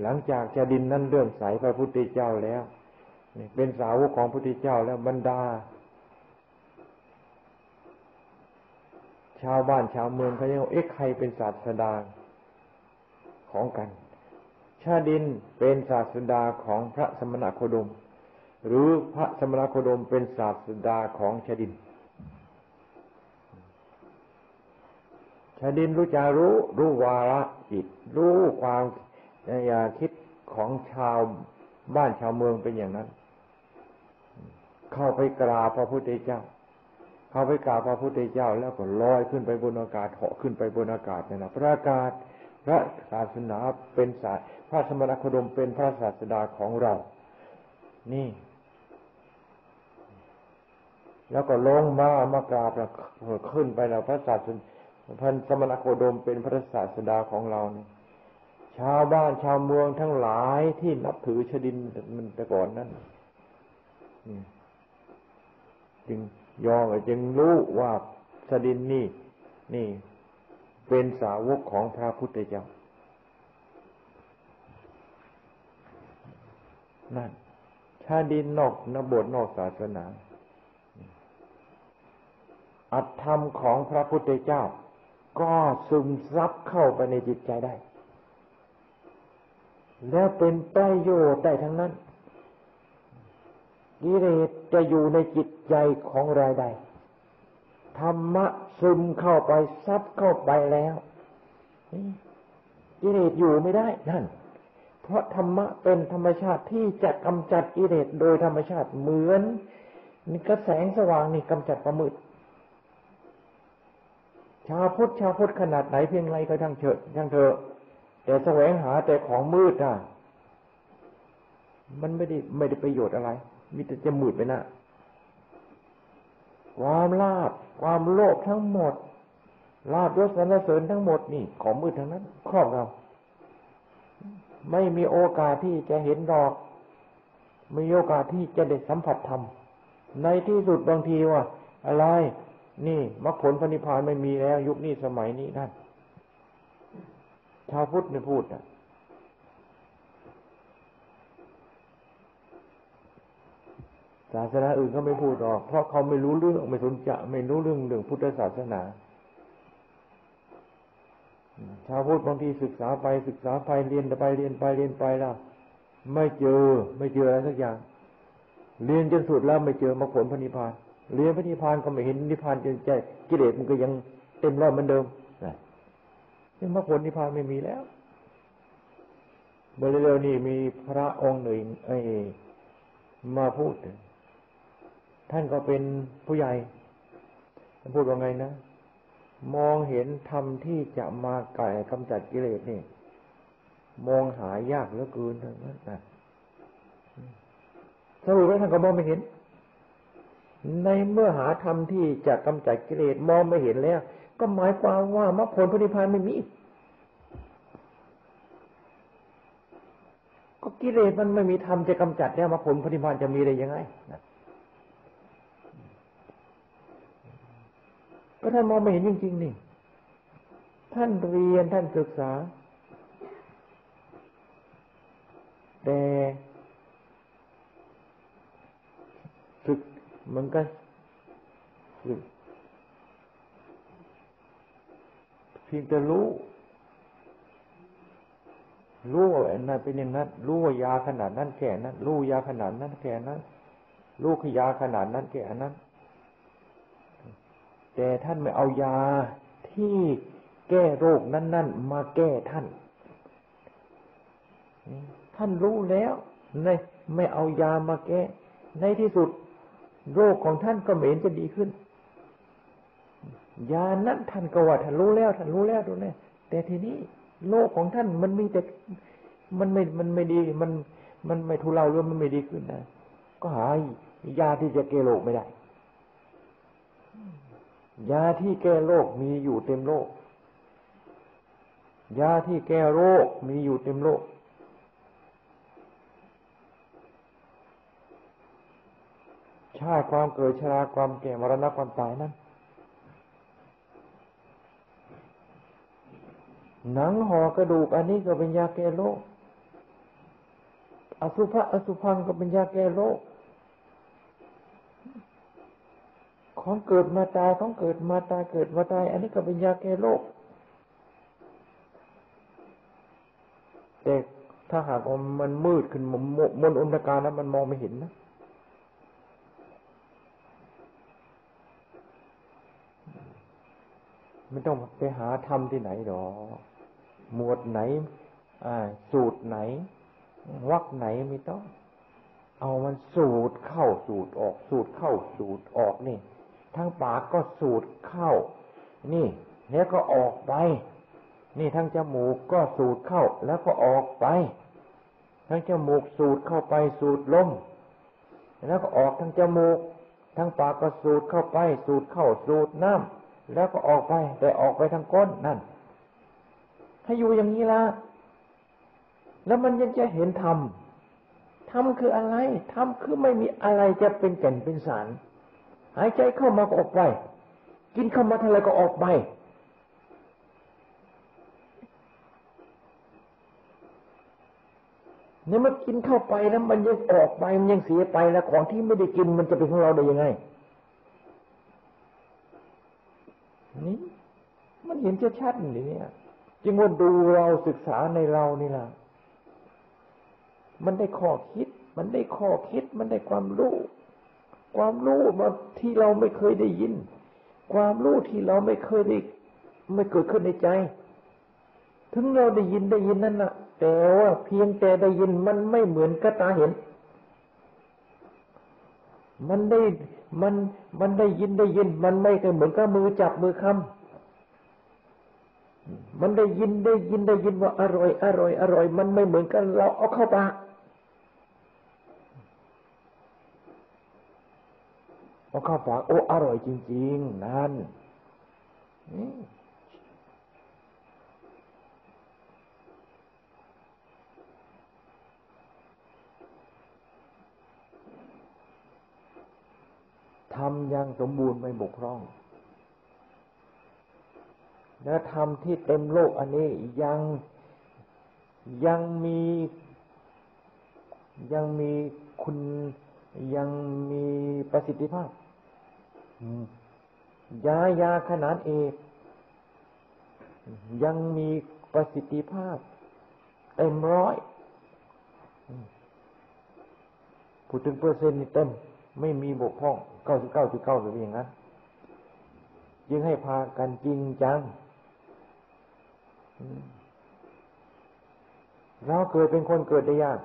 หลังจากชดินนั้นเรื่องใสพระพุทธเจ้าแล้วเป็นสาวกของพระพุทธเจ้าแล้วบรรดา ชาวบ้านชาวเมืองเขายังเอ๊ะใครเป็นศาสดาของกัน ชาดินเป็นศาสดาของพระสมณโคดม หรือพระสมณโคดมเป็นศาสดาของชาดิน ชาดินรู้จารู้รู้วาระจิต รู้ความอยาคิดของชาวบ้านชาวเมืองเป็นอย่างนั้น เข้าไปกราบพระพุทธเจ้า เขาไปกราบพระพุทธเจ้าแล้วก็ลอยขึ้นไปบนอากาศเหาะขึ้นไปบนอากาศเนี่ยนะพระอากาศพระศาสนาเป็นศาสพระสมณโคดมเป็นพระศาสดาของเรา นี่ แล้วก็ลงมามากราบแล้วขึ้นไปแล้วพระศาสนาพันสมณโคดมเป็นพระศาสดาของเราเนี่ยชาวบ้านชาวเมืองทั้งหลายที่นับถือชดินมันแต่ก่อนนั้นจึง ยอมจึงรู้ว่าสดินนี่นี่เป็นสาวกของพระพุทธเจ้า นั่นชาดินนอกนบทนอกศาสนา อัตธรรมของพระพุทธเจ้า ก็ซึมซับเข้าไปในจิตใจได้ แล้วเป็นประโยชน์ได้ทั้งนั้น กิเลสจะอยู่ในจิตใจของเราได้ธรรมะซึมเข้าไปซับเข้าไปแล้วกิเลสอยู่ไม่ได้นั่น เพราะธรรมะเป็นธรรมชาติที่จะกำจัดกิเลสโดยธรรมชาติเหมือนนี่กระแสงสว่างนี่กำจัดประมืด ชาวพุทธชาวพุทธขนาดไหนเพียงไรก็ช่างเถอะช่างเถอะแต่แสวงหาแต่ของมืดอะ มันไม่ได้ไม่ได้ประโยชน์อะไร มีแต่จะมืดไปนะความลาบความโลภทั้งหมดลาบยศสรรเสริญทั้งหมดนี่ของมืดทั้งนั้นครอบเราไม่มีโอกาสที่จะเห็นดอกมีโอกาสที่จะได้สัมผัสธรรมในที่สุดบางทีว่า อะไร นี่มรรคผลพระนิพพานไม่มีแล้ว ยุคนี้สมัยนี้นั่นชาวพุทธเนี่ยพูดอะ ศาสนาอื่นเขาไม่พูดหรอก เพราะเขาไม่รู้เรื่องไม่สนใจไม่รู้เรื่องเรื่องพุทธศาสนาชาวพุทธบางทีศึกษาไปศึกษาไปเรียนไปเรียนไปเรียนไปแล้วไม่เจอ ไม่เจออะไรสักอย่าง เรียนจนสุดแล้วไม่เจอมรรคผลพระนิพพาน เรียนพระนิพพานก็ไม่เห็นนิพพานจนใจกิเลสมันก็ยังเต็มร้อยเหมือนเดิมนี่มรรคผลนิพพานไม่มีแล้วเมื่อเร็วๆนี้มีพระองค์หนึ่งไอ้มาพูด ท่านก็เป็นผู้ใหญ่พูดว่าไงนะ มองเห็นธรรมที่จะมาไก่กำจัดกิเลสนี่ มองหายากเหลือเกินทั้งนั้นนะสรุปแล้วท่านก็มองไม่เห็น ในเมื่อหาธรรมที่จะกำจัดกิเลสมองไม่เห็นแล้ว ก็หมายความว่ามรรคผลพระนิพพานไม่มี ก็กิเลสมันไม่มีธรรมจะกำจัดแล้วมรรคผลพระนิพพานจะมีได้ยังไงนะ ก็ท่านมองไม่เห็นจริงๆนี่ท่านเรียนท่านศึกษา แต่ฝึกมันก็ฝึกเพียงแต่รู้ รู้ว่าอันนั้นเป็นอย่างนั้น รู้ว่ายาขนาดนั้นแก่นั้น รู้ยาขนาดนั้นแก่นั้น รู้ขยาขนาดนั้นแก่นั้น แต่ท่านไม่เอายาที่แก้โรคนั้นๆ มาแก้ท่าน ท่านรู้แล้วในไม่เอายามาแก้ ในที่สุด โรคของท่านก็เหม็นจะดีขึ้น ยานั้นท่านก็ว่าท่านรู้แล้ว ท่านรู้แล้วรู้แล้แต่ทีนี้โรคของท่านมันมีแต่มันไม่ มันไม่ดี มัน มันไม่ทุเลาหรือมันไม่ดีขึ้นนะ ก็หายาที่จะแก้โรคไม่ได้ ยาที่แก้โรคมีอยู่เต็มโลก ยาที่แก้โรคมีอยู่เต็มโลก ชาติความเกิดชราความแก่มรณะความตายนั้นหนังห่อกระดูกอันนี้ก็เป็นยาแก้โรคอสุภะอสุพังก็เป็นยาแก้โรค ของเกิดมาตายของเกิดมาตายเกิดมาตาย อันนี้ก็เป็นยาแก้โรคแต่ถ้าหากมันมืดขึ้นมนมนอุตการนะมันมองไม่เห็นนะไม่ต้องไปหาทำที่ไหนหรอหมวดไหนอ่าสูตรไหนวักไหนไม่ต้อง เอามันสูดเข้าสูดออก สูดเข้าสูดออกนี่ ทั้งปากก็สูดเข้า นี่แล้วก็ออกไป นี่ทั้งจมูกก็สูดเข้าแล้วก็ออกไป ทั้งจมูกสูดเข้าไปสูดลม แล้วก็ออกทั้งจมูก ทั้งปากก็สูดเข้าไป สูดเข้าสูดน้ำแล้วก็ออกไป แต่ออกไปทางก้นนั่น ถ้าอยู่อย่างนี้ละแล้วมันยังจะเห็นธรรมธรรมคืออะไรธรรมคือไม่มีอะไรจะเป็นแก่นเป็นสาร หายใจเข้ามาก็ออกไป กินเข้ามาทางไรก็ออกไป เนี่ยมันกินเข้าไปแล้วมันยังออกไปมันยังเสียไปแล้วของที่ไม่ได้กินมันจะเป็นของเราได้ยังไง นี่มันเห็นชัดๆอย่างนี้จึงว่าดูเราศึกษาในเรานี่แหละมันได้ข้อคิด มันได้ข้อคิด มันได้ความรู้ ความรู้มาที่เราไม่เคยได้ยิน ความรู้ที่เราไม่เคยได้ไม่เกิดขึ้นในใจ ถึงเราได้ยินได้ยินนั่นนะแต่ว่าเพียงแต่ได้ยินมันไม่เหมือนกับตาเห็น มันได้มันมันได้ยินได้ยิน มันไม่เหมือนกับมือจับมือคำมันได้ยินได้ยินได้ยินว่าอร่อย อร่อย อร่อย มันไม่เหมือนกันเราเอาเข้าปาก เอาเข้าปากโอ้อร่อยจริง ๆ นั่นทำยังสมบูรณ์ไม่บกพร่อง และธรรมที่เต็มโลกอันนี้ยังยังมียังมีคุณยังมีประสิทธิภาพ ยายาขนาดเอกยังมีประสิทธิภาพเต็มร้อยพูดถึงเปอร์เซ็นต์นี่เต็ม ไม่มีบกพร่องเก้าสิบเก้าจุดเก้าหรืออย่างนั้นยึงให้พากันจริงจัง เราเกิดเป็นคนเกิดได้ยาก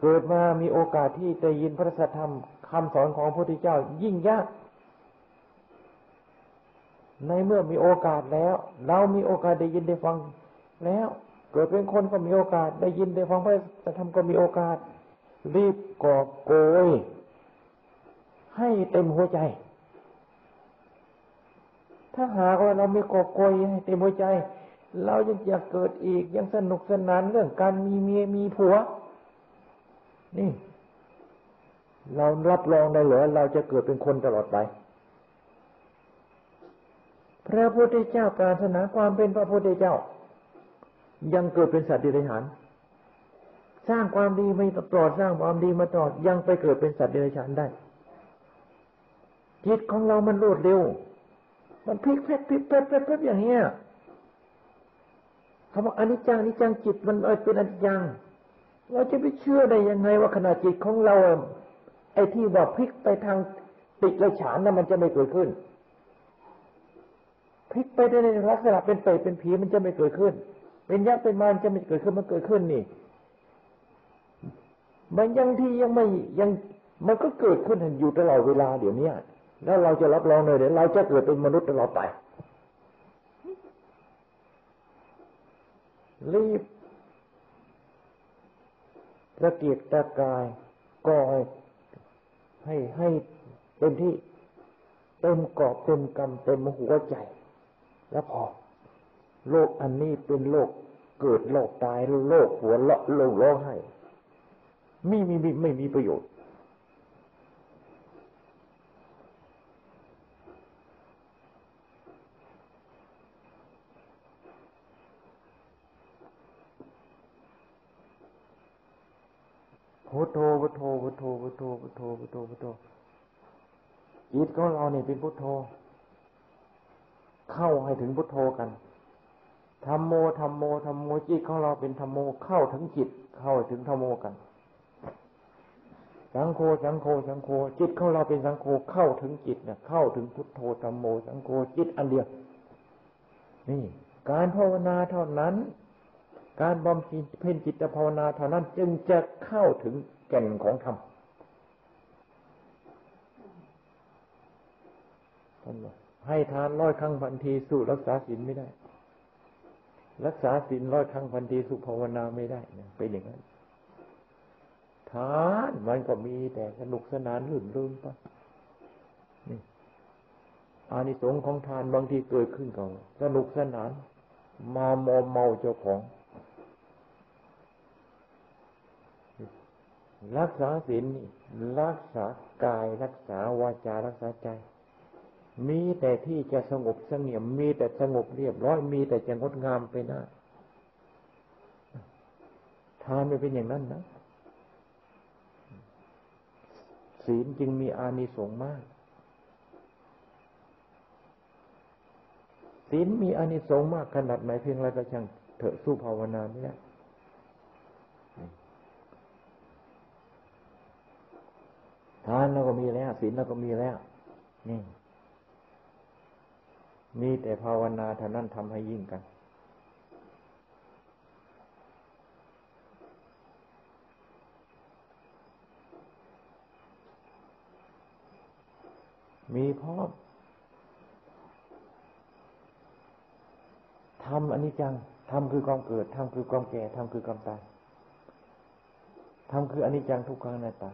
เกิดมามีโอกาสที่จะยินพระสัทธรรม คำสอนของพระพุทธเจ้ายิ่งยาก ในเมื่อมีโอกาสแล้ว เรามีโอกาสได้ยินได้ฟังแล้ว เกิดเป็นคนก็มีโอกาสได้ยินได้ฟังพระสัทธรรมก็มีโอกาส รีบกอโกย ให้เต็มหัวใจ ถ้าหากว่าเราไม่กอโกยให้เต็มหัวใจ เรายังอยากเกิดอีกยังสนุกสนานเรื่องการมีเมียมีผัว นี่ เรารับรองได้เหรอเราจะเกิดเป็นคนตลอดไป พระพุทธเจ้าการศาสนาความเป็นพระพุทธเจ้า ยังเกิดเป็นสัตว์ดิเรกชันสร้างความดีไม่ตลอดสร้างความดีมาตลอดยังไปเกิดเป็นสัตว์ดิเรกชันได้ จิตของเรามันรวดเร็ว มันพลิกแพลกพลิกแพลกแพลกอย่างเงี้ยคำว่าอนิจจังอนิจจังจิตมันเป็นอนิจจัง เราจะไปเชื่อได้ยังไงว่าขณะจิตของเรา ไอ้ที่ว่าพลิกไปทางติและฉานนั้นมันจะไม่เกิดขึ้นพลิกไปในลักษณะเป็นเปรตเป็นผีมันจะไม่เกิดขึ้น เป็นยักษ์เป็นมารจะไม่เกิดขึ้นมันเกิดขึ้นนี่ มันยังที่ยังไม่ยังมันก็เกิดขึ้นอยู่ตลอดเวลาเดี๋ยวนี้แล้วเราจะรับรองเลยเดี๋ยวเราจะเกิดเป็นมนุษย์ตลอดไปรีบตะเกียกตะกายก่อย ให้ให้เต็มที่เต็มกอบเต็มกำเต็มหัวใจ แล้วพอ โลกอันนี้เป็นโลกเกิดโลกตายโลกหัวเลาะโลกร้องไห้ไม่มีไม่มีประโยชน์พุ ทโธพุทโธพุทโธพุทโธพุทโธพุทโธพุทโธจิตของเราเนี่ยเป็นพุทโธ เข้าให้ถึงพุทโธกันธรรมโมธรรมโมธรรมโมจิตของเราเป็นธรรมโมเข้าถึงจิต เข้าถึงธรรมโมกัน สังโฆสังโฆสังโฆจิตของเราเป็นสังโฆเข้าถึงจิตเนี่ยเข้าถึงพุทโธธรรมโม สังโฆจิตอันเดียวนี่ การภาวนาเท่านั้น การบำเพ็ญจิตภาวนาเท่านั้น จึงจะเข้าถึง แก่นของธรรมท่านบอกให้ทานร้อยครั้งพันทีสู้รักษาศีลไม่ได้ รักษาศีลร้อยครั้งพันทีสู้ภาวนาไม่ได้เนี่ยเป็นอย่างนั้นทานมันก็มีแต่สนุกสนานลื่นลื่นไปนี่อานิสงส์ของทานบางทีเกิดขึ้นก่อนสนุกสนาน มามอมเมาเจ้าของ รักษาศีลรักษากายรักษาวาจารักษาใจ มีแต่ที่จะสงบสงเงียมมีแต่สงบเรียบร้อยมีแต่จะงดงามไปหน้าทานไม่เป็นอย่างนั้นนะศีลจึงมีอานิสงส์มาก ศีลมีอานิสงส์มากขนาดไหนเพียงไรก็ช่างเถอะสู้ภาวนาไม่ได้ ทานเราก็มีแล้วศีลเราก็มีแล้ว นี่ มีแต่ภาวนาเท่านั้นทำให้ยิ่งกันมีพร้อมทำอันนี้จังทำคือความเกิดทำคือความแก่ทำคือความตายทำคืออันนี้จังทุกครั้งในตา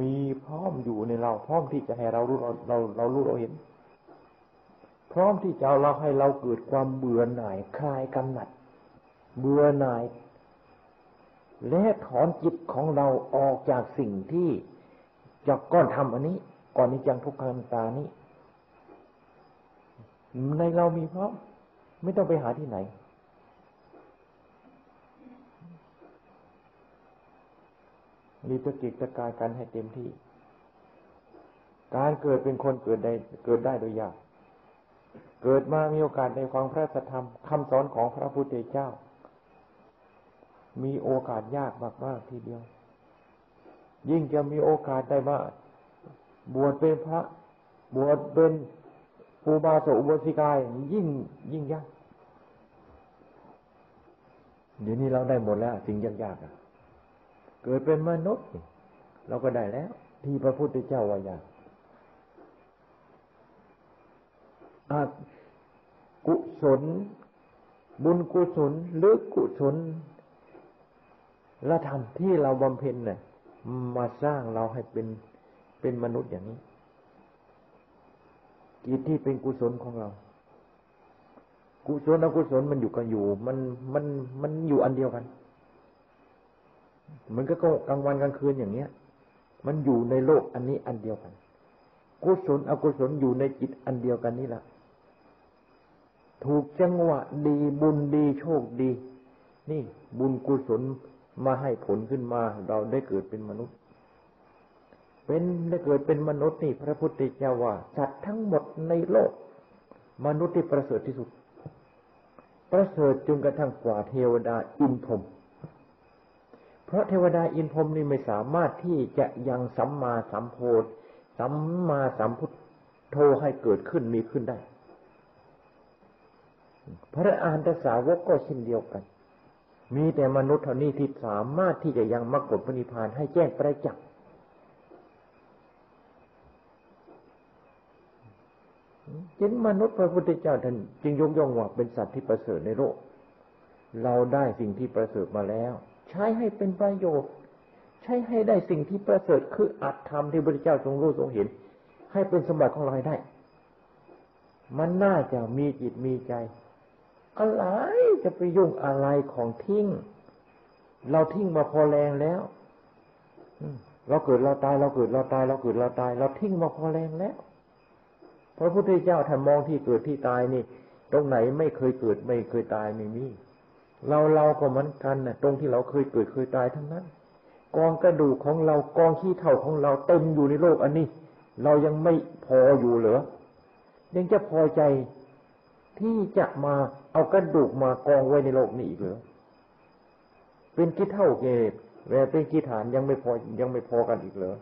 มีพร้อมอยู่ในเรา พร้อมที่จะให้เรารู้เราเราเรารู้เราเห็น พร้อมที่จะเราให้เราเกิดความเบื่อหน่ายคลายกำหนัด เบื่อหน่าย และถอนจิตของเราออกจากสิ่งที่จะก้อนทำอันนี้ ก่อนนี้จังทุกขังตานี้ ในเรามีพร้อมไม่ต้องไปหาที่ไหน รีบตะกิกตะกายกันให้เต็มที่ การเกิดเป็นคนเกิดได้เกิดได้โดยยากเกิดมามีโอกาสในความพระธรรมคำสอนของพระพุทธเจ้า มีโอกาสยากมากๆทีเดียว ยิ่งจะมีโอกาสได้มาบวชเป็นพระ บวชเป็นภูบาสอุบสิกายยิ่งยิ่งยากเดี๋ยวนี้เราได้หมดแล้วสิ่งยากๆอะ เกิดเป็นมนุษย์ เราก็ได้แล้ว ที่พระพุทธเจ้าว่าอย่ากกุศล บุญกุศลหรือกุศลละธรรมที่เราบำเพ็ญเนี่ยมาสร้างเราให้เป็นเป็นมนุษย์อย่างนี้กิจที่เป็นกุศลของเรา กุศลอกุศลมันอยู่กันอยู่ มันมันมันอยู่อันเดียวกัน มันก็กลางวันกลางคืนอย่างเนี้ย มันอยู่ในโลกอันนี้อันเดียวกัน กุศลอกุศลอยู่ในจิตอันเดียวกันนี่แหละถูกจังหวะดีบุญดีโชคดี นี่บุญกุศลมาให้ผลขึ้นมา เราได้เกิดเป็นมนุษย์ เป็นได้เกิดเป็นมนุษย์นี่ พระพุทธเจ้าว่าสัตว์ทั้งหมดในโลก มนุษย์ที่ประเสริฐที่สุด ประเสริฐจนกระทั่งกว่าเทวดาอินพรม เพราะเทวดาอินพรมนี่ไม่สามารถที่จะยังสัมมาสัมโพธสัมมาสัมพุทโธให้เกิดขึ้นมีขึ้นได้ พระอานตสาวกก็เช่นเดียวกัน มีแต่มนุษย์เท่านี้ที่สามารถที่จะยังมรรคผลปณิพานให้แจ้งประจักษ์จินมนุษย์พระพุทธเจ้าท่านจึงยกย่องว่าเป็นสัตว์ที่ประเสริฐในโลก เราได้สิ่งที่ประเสริฐมาแล้ว ใช้ให้เป็นประโยชน์ ใช้ให้ได้สิ่งที่ประเสริฐคืออัตธรรมที่พระเจ้าทรงรู้ทรงเห็น ให้เป็นสมบัติของเราได้ มันน่าจะมีจิตมีใจ อะไรจะไปยุ่งอะไรของทิ้ง เราทิ้งมาพอแรงแล้วเราเกิดเราตายเราเกิดเราตาย เราเกิดเราตาย เราทิ้งมาพอแรงแล้วพระพุทธเจ้าท่านมองที่เกิดที่ตายนี่ ตรงไหนไม่เคยเกิดไม่เคยตายไม่มี เราเราก็เหมือนกันนะตรงที่เราเคยเกิดเคยตายทั้งนั้น กองกระดูกของเรากองขี้เท่าของเราเต็มอยู่ในโลกอันนี้ เรายังไม่พออยู่เหรอยังจะพอใจที่จะมาเอากระดูกมากองไว้ในโลกนี้อีกเหรอเป็นขี้เท่าเกศแวเป็นขี้ฐานยังไม่พอยังไม่พอกันอีกเหรอ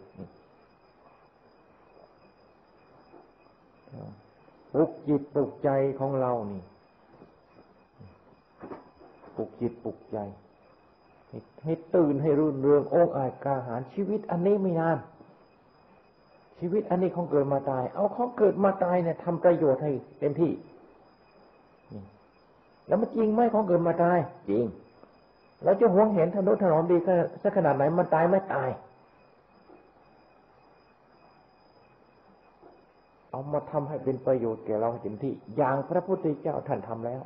ปลุกจิตปลุกใจของเรานี่ ปลุกจิตปลุกใจ ให้ตื่นให้รุ่นเรืององอาจกาหารชีวิตอันนี้ไม่นานชีวิตอันนี้ของเกิดมาตาย เอาของเกิดมาตายเนี่ยทำประโยชน์ให้เต็มที่แล้วมันจริงไหมของเกิดมาตาย จริงเราจะหวงเห็นถนนถนอมดีสักขนาดไหนมันตายไม่ตาย เอามาทำให้เป็นประโยชน์แก่เราเต็มที่ อย่างพระพุทธเจ้าท่านทำแล้ว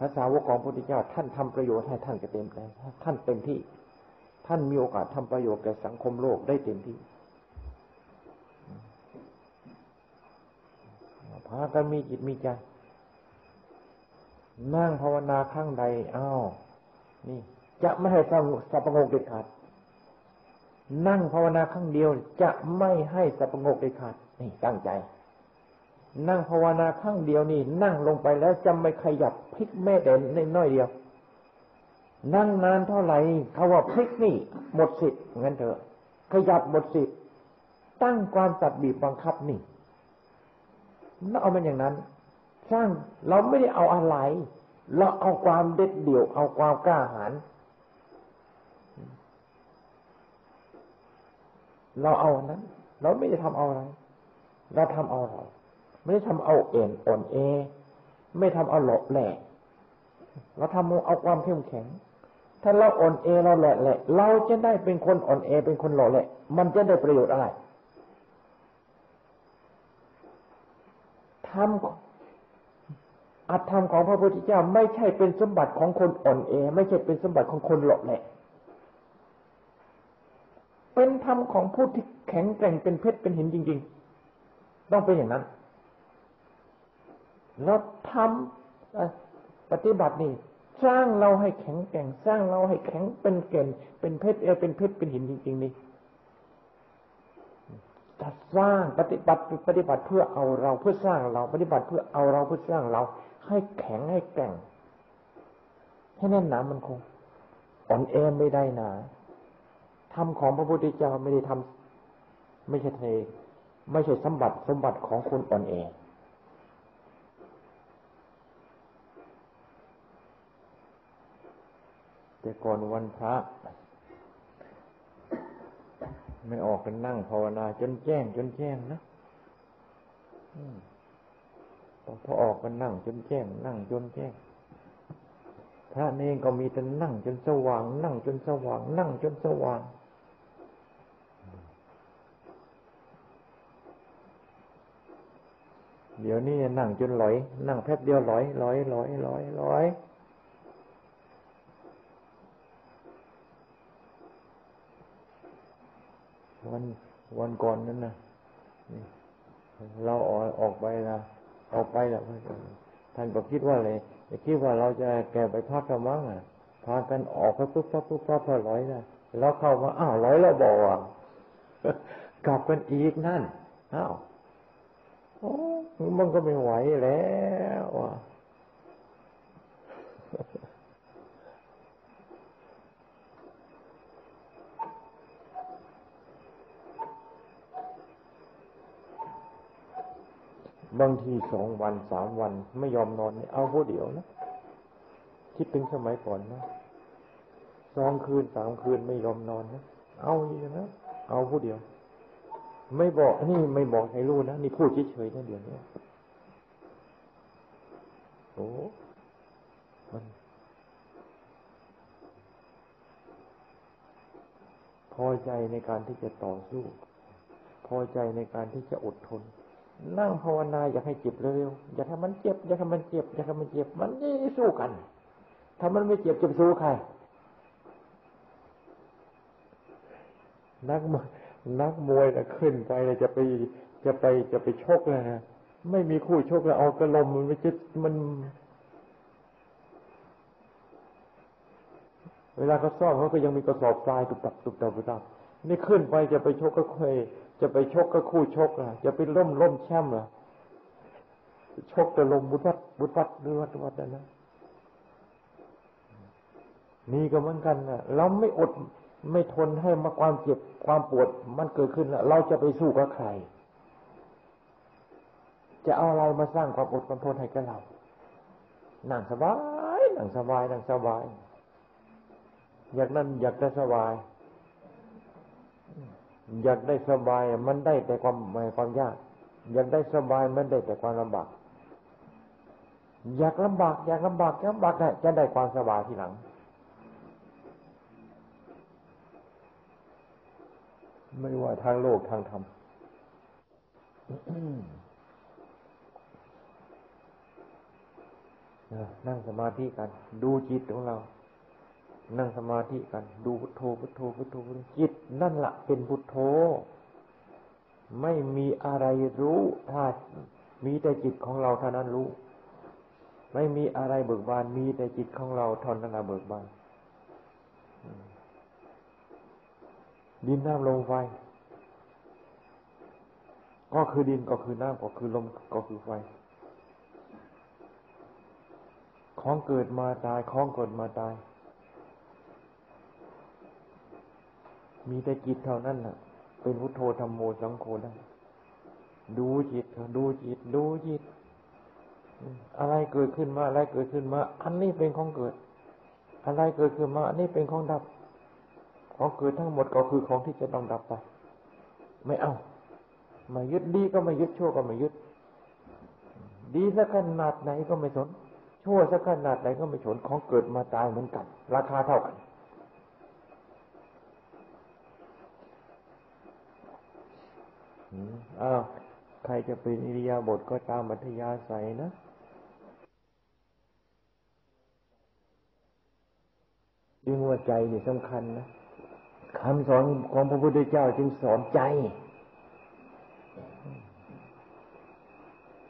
ภาษาวกของพระพุทธเจ้าท่านทำประโยชน์ให้ท่านก็เต็มใจท่านเต็มที่ ท่านมีโอกาสทำประโยชน์แก่สังคมโลกได้เต็มที่พากันมีจิตมีใจ นั่งภาวนาข้างใดอ้าวนี่ จะไม่ให้สับประงกเด็ดขาดนั่งภาวนาครั้งเดียว จะไม่ให้สับงกเด็ดขาดนี่ตั้งใจ นั่งภาวนาครั้งเดียวนี่ นั่งลงไปแล้วจะไม่ขยับพลิกแม่เด่นในน้อยเดียว นั่งนานเท่าไหร่เขาว่าพลิกนี่ หมดสิทธิ์งั้นเถอะ ขยับหมดสิทธิ์ตั้งความจัดบีบบังคับนี่นั่เอามันอย่างนั้น สร้างเราไม่ได้เอาอะไร เราเอาความเด็ดเดี่ยว เอาความกล้าหาญเราเอานั้น เราไม่ได้ทำเอาอะไร เราทำเอาเรา ไม่ได้ทำเอาเอ็นอ่อนเอ ไม่ทำเอาหลบแหลกเราทำเอาความเข้มแข็ง ถ้าเราอ่อนเอเราแหละแหละเราจะได้เป็นคนอ่อนเอ เป็นคนหล่อแหละมันจะได้ประโยชน์อะไรทำอัตธรรมของพระพุทธเจ้าไม่ใช่เป็นสมบัติของคนอ่อนเอ ไม่ใช่เป็นสมบัติของคนหล่อแหละเป็นธรรมของผู้ที่แข็งแกร่งเป็นเพชรเป็นหินจริง ๆ ต้องเป็นอย่างนั้น เราทำปฏิบัตินี่สร้างเราให้แข็งแกร่งสร้างเราให้แข็งเป็นเก่นเป็นเพชรเอเป็นเพชรเป็นหินจริงๆนี่จะสร้างปฏิบัติปฏิบัติเพื่อเอาเราเพื่อสร้างเราปฏิบัติเพื่อเอาเราเพื่อสร้างเรา ให้แข็งให้แกร่งให้แน่นหนามันคงอ่อนแอไม่ได้นาธรรมของพระพุทธเจ้าไม่ได้ทำไม่ใช่เทไม่ใช่สมบัติสมบัติของคนอ่อนแอ แต่ก่อนวันพระไม่ออกกันนั่งภาวนา จนแจ้ง จนแจ้งนะพอออกกันนั่ง จนแจ้ง นั่ง จนแจ้งพระเนงก็มีแต่นั่ง จนสว่าง นั่ง จนสว่าง นั่ง จนสว่างเดี๋ยวนี้นั่งจนลอย นั่งแป๊บเดียวลอยลอยลอยลอยลอย วันวันก่อนนั้นนะเราออกออกไปนะออกไปแล้วท่านก็คิดว่าเลยคิดว่าเราจะแก่ไปพักกันมั้งอะพากันออกไปปุ๊บปั๊บปุ๊บปั๊บพอร้อยนะแล้วเข้ามาอ้าวร้อยแล้วบอกว่ากลับกันอีกนั่นอ้าวโอ้มันก็ไม่ไหวแล้วอะ บางทีสองวันสามวันไม่ยอมนอนเอาผู้เดียวนะคิดถึงสมัยก่อนนะสองคืนสามคืนไม่ยอมนอนนะเอาอย่นะเอาผู้เดียว ไม่บอกนี่ไม่บอกให้รู้นะนี่พูดเฉยๆนะเดี๋ยวนี้โอ้มันพอใจในการที่จะต่อสู้ พอใจในการที่จะอดทน นั่งภาวนาอยากให้เจ็บเร็วๆอย่าทำมันเจ็บอย่าทำมันเจ็บอย่าทำมันเจ็บ มันนี่สู้กัน ถ้ามันไม่เจ็บจะสู้ใครนักมานักมวยนะขึ้นไปนะจะไปจะไปจะไปชกนะฮะไม่มีคู่ชกแล้วเอากระลมมันไม่จะมัน เวลาเขาซ่อมเขาก็ยังมีกระสอบทรายตุบตับตุบตับตุบตับนี่ขึ้นไปจะไปชกก็เคย จะไปชกก็คู่ชกอะจะไปล่มล่มแช่มอะชกแต่ลมบุตรวัดบุตรวัดหรือวัดวัดนะนี่ก็เหมือนกันนะเราไม่อดไม่ทนให้มาความเจ็บความปวดมันเกิดขึ้นแล้วเราจะไปสู้กับใคร จะเอาอะไรมาสร้างความอดความทนให้กับเรานั่งสบายนั่งสบายนั่งสบาย อยากนั่นอยากได้สบาย อยากได้สบายมันได้แต่ความไม่ความยาก อยากได้สบายมันได้แต่ความลำบาก อยากลำบาก อยากลำบากลำบากจะได้ความสบายทีหลัง ไม่ว่าทางโลกทางธรรมนั่งสมาธิกัน ดูจิตของเรา นั่งสมาธิกัน ดูพุทโธพุทโธพุทโธจิตนั่นละเป็นพุทโธ ไม่มีอะไรรู้ถ้ามีแต่จิตของเราเท่านั้นรู้ ไม่มีอะไรเบิกบาน มีแต่จิตของเราเท่านั้นเบิกบานดินน้ำลมไฟ ก็คือดินก็คือน้ำก็คือลมก็คือไฟ ของเกิดมาตายของเกิดมาตาย มีแต่จิตเท่านั้นแหละเป็นพุทโธธรรมโมสังโฆได้ดูจิตดูจิต ดูจิต อะไรเกิดขึ้นมาอะไรเกิดขึ้นมา อันนี้เป็นของเกิด อะไรเกิดขึ้นมา อันนี้เป็นของดับ ของเกิดทั้งหมดก็คือของที่จะต้องดับไป ไม่เอามายึดดีก็ไม่ยึดชั่วก็ไม่ยึด ดีสักขนาดไหนก็ไม่สน ชั่วสักขนาดไหนก็ไม่สนของเกิดมาตายเหมือนกัน ราคาเท่ากัน อ้าวใครจะเป็นอิริยาบถก็ตามบัธยาศัยนะดึงว่าใจนี่สำคัญนะคำสอนของพระพุทธเจ้าจึงสอนใจ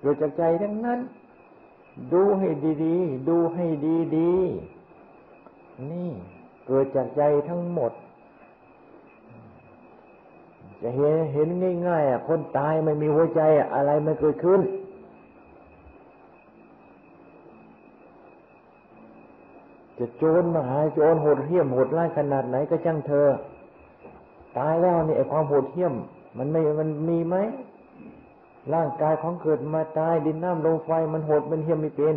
เกิดจากใจทั้งนั้น ดูให้ดีๆ ดูให้ดีๆ นี่ เกิดจากใจทั้งหมด จะเห็นเห็นง่ายๆอะคนตายไม่มีหัวใจอะอะไรไม่เกิดขึ้น จะโจรมาหาโจรโหดเหี้ยมโหดร้ายขนาดไหนก็ช่างเธอ ตายแล้วนี่ไอ้ความโหดเหี้ยม มันไม่มันมีไหมร่างกายของเกิดมาตายดินน้ำลมไฟมันโหดมันเหี้ยมไม่เป็น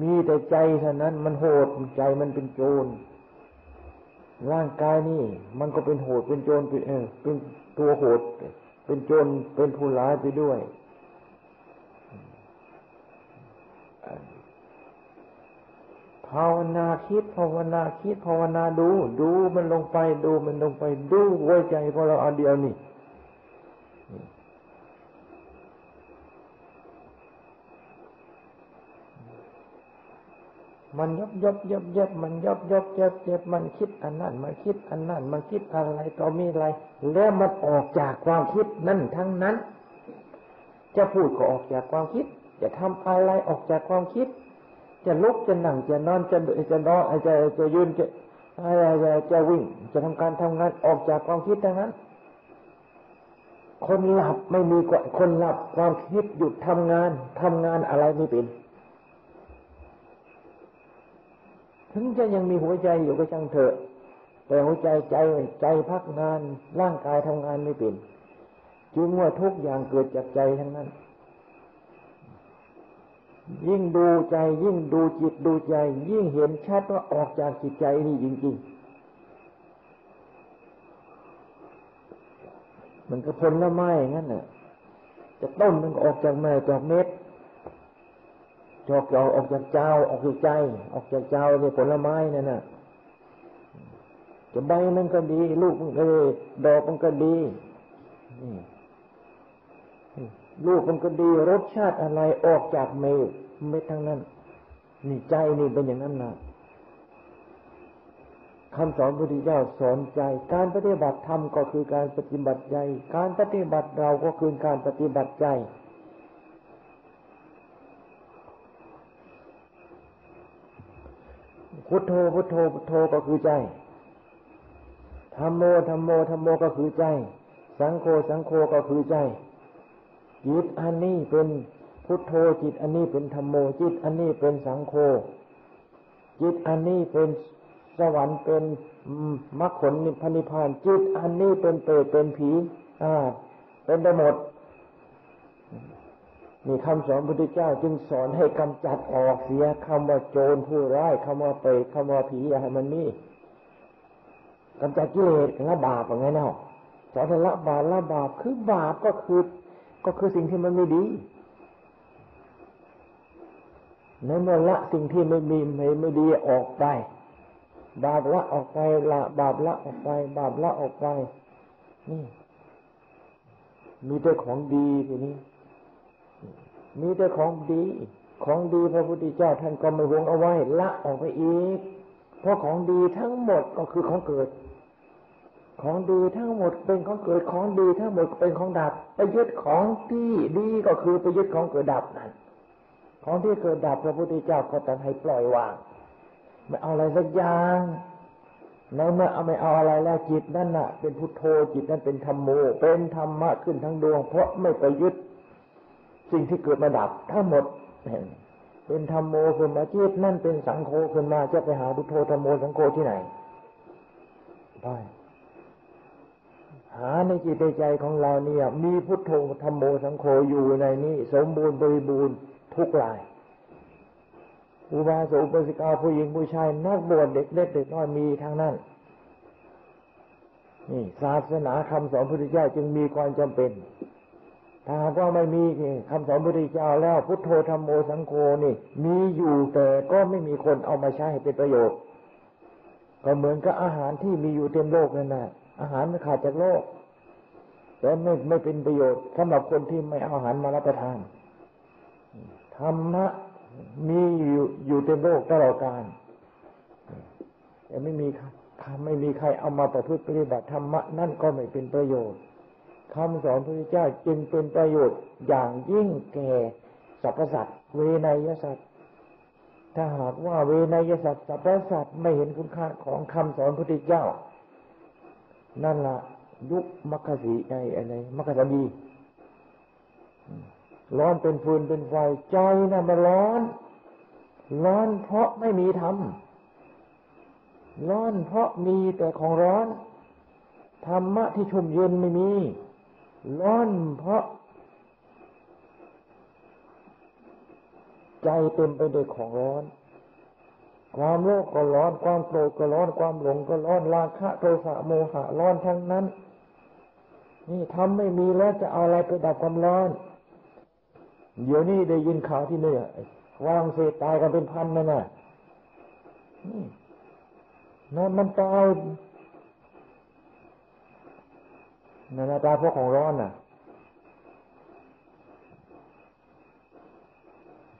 มีแต่ใจเท่านั้น มันโหดใจมันเป็นโจร ร่างกายนี่มันก็เป็นโหดเป็นโจรเป็นเออเป็นตัวโหด เป็นโจรเป็นผู้ร้ายไปด้วย ภาวนาคิดภาวนาคิดภาวนาดู ดูมันลงไปดูมันลงไปดูหัวใจของเราอันเดียวนี่ มันยบยบยบยบมันยบยบยบยบมันคิดอันนั้นมันคิดอันนั้นมันคิดอะไรต่อมีอะไร แล้วมันออกจากความคิดนั่นทั้งนั้น จะพูดก็ออกจากความคิด จะทำอะไรออกจากความคิด จะลุกจะนั่งจะนอนจะจะนอนจะจะยืนจะอะไรจะจะวิ่ง จะทำการทำงานออกจากความคิดทั้งนั้น คนหลับไม่มีคนหลับความคิดหยุดทำงานทำงานอะไรไม่เป็น ถึงจะยังมีหัวใจอยู่ก็ช่างเถอะ แต่หัวใจใจใจพักงาน ร่างกายทำงานไม่เป็นจึงว่าทุกอย่างเกิดจากใจทั้งนั้น ยิ่งดูใจยิ่งดูจิตดูใจ ยิ่งเห็นชัดว่าออกจากจิตใจนี่จริงๆ มันก็ผลไม้งั้นน่ะ จะต้นมันออกจากแม่จากเม็ด จอกออกออกจากเจ้า ออกจากใจ ออกจากเจ้าเนี่ยผลไม้นั่นน่ะจะใบมันก็ดีลูกมันก็ดีดอกมันก็ดีลูกมันก็ดีรสชาติอะไรออกจากเมฆไม่ทั้งนั้น นี่ใจนี่เป็นอย่างนั้นนะคำสอนพระพุทธเจ้าสอนใจ การปฏิบัติธรรมก็คือการปฏิบัติใจ การปฏิบัติเราก็คือการปฏิบัติใจ พุทโธพุทโธพุทโธก็คือใจธรรมโมธรรมโมธรรมโมก็คือใจ สังโฆสังโฆก็คือใจ จิตอันนี้เป็นพุทโธจิตอันนี้เป็นธรรมโม จิตอันนี้เป็นสังโฆจิตอันนี้เป็นสวรรค์เป็นมรรคผลนิพพานจิตอันนี้เป็นเปรตเป็นผีอ่าเป็นได้หมด นี่คำสอนพระพุทธเจ้าจึงสอนให้กำจัดออกเสียคำว่าโจรผู้ร้ายคำว่าเปรตคำว่าผีอย่าให้มันมีกำจัดกิเลสละบาปอย่างไงเนาะสอนให้ละบาปละบาปคือบาปก็คือก็คือสิ่งที่มันไม่ดีในเมื่อละสิ่งที่ไม่มีไม่ไม่ดีออกไป บาปละออกไปละบาปละออกไป บาปละออกไปนี่มีแต่ของดีทีนี้ มีแต่ของดี ของดีพระพุทธเจ้าท่านก็ไม่หวงเอาไว้ ละออกไปอีก เพราะของดีทั้งหมดก็คือของเกิด ของดีทั้งหมดเป็นของเกิดของดีทั้งหมดเป็นของดับไปยึดของที่ดีก็คือไปยึดของเกิดดับนั่นของที่เกิดดับพระพุทธเจ้าก็ตัดให้ปล่อยวางไม่เอาอะไรสักอย่างในเมื่อเอาไม่เอาอะไรแล้วจิตนั่นน่ะ เป็นพุทโธจิตนั้นเป็นธรรมโมเป็นธรรมะขึ้นทั้งดวง เพราะไม่ไปยึด สิ่งที่เกิดมาดับทั้งหมดเป็นธรรมโมขึ้นมาจิตนั่นเป็นสังโฆขึ้นมาจะไปหาพุทโธธรรมโมสังโฆที่ไหนไปหาในจิตใใจของเราเนี่ย มีพุทโธธรรมโมสังโฆอยู่ในนี้ สมบูรณ์บริบูรณ์ทุกรายอุบาสกอุบาสิกาผู้หญิงผู้ชายนักบวชเด็กเล็กเด็กน้อยมีทั้งนั้นนี่ศาสนาคำสอนพระพุทธเจ้าจึงมีความจำเป็น ถ้าหากว่าไม่มีคำสอนพุทธเจ้าแล้ว พุทโธธรรมโมสังโฆนี่ มีอยู่แต่ก็ไม่มีคนเอามาใช้ให้เป็นประโยชน์ ก็เหมือนกับอาหารที่มีอยู่เต็มโลกนั่นแหละอาหารมันขาดจากโลก แต่ไม่ไม่เป็นประโยชน์สำหรับคนที่ไม่เอาอาหารมารับประทานธรรมะมีอยู่อยู่เต็มโลกตลอดกาลแต่ไม่มีไม่มีใครเอามาประพฤติปฏิบัติธรรมะนั่นก็ไม่เป็นประโยชน์ คำสอนพระพุทธเจ้าจึงเป็นประโยชน์อย่างยิ่งแก่สรรพสัตว์เวนยสัตว์ถ้าหากว่าเวนยสัตว์สรรพสัตว์ไม่เห็นคุณค่าของคำสอนพระพุทธเจ้า นั่นละยุคมัคคสีในอะไรมัคคสมีร้อนเป็นฟืนเป็นไฟใจนะ่ะมันร้อน ร้อนเพราะไม่มีธรรมร้อนเพราะมีแต่ของร้อนธรรมะที่ชุ่มเย็นไม่มี ร้อนเพราะ ใจเต็มไปด้วยของร้อน ความโลภก็ร้อน ความโกรธก็ร้อน ความหลงก็ร้อน ราคะโทสะโมหะร้อนทั้งนั้น นี่ทำไม่มีแล้วจะเอาอะไรไปดับความร้อน เดี๋ยวนี้ได้ยินข่าวที่นี่วางเศษตายกันเป็นพันนั่นน่ะนั่นมันตาย นั่นตาพราะของร้อนน่ะ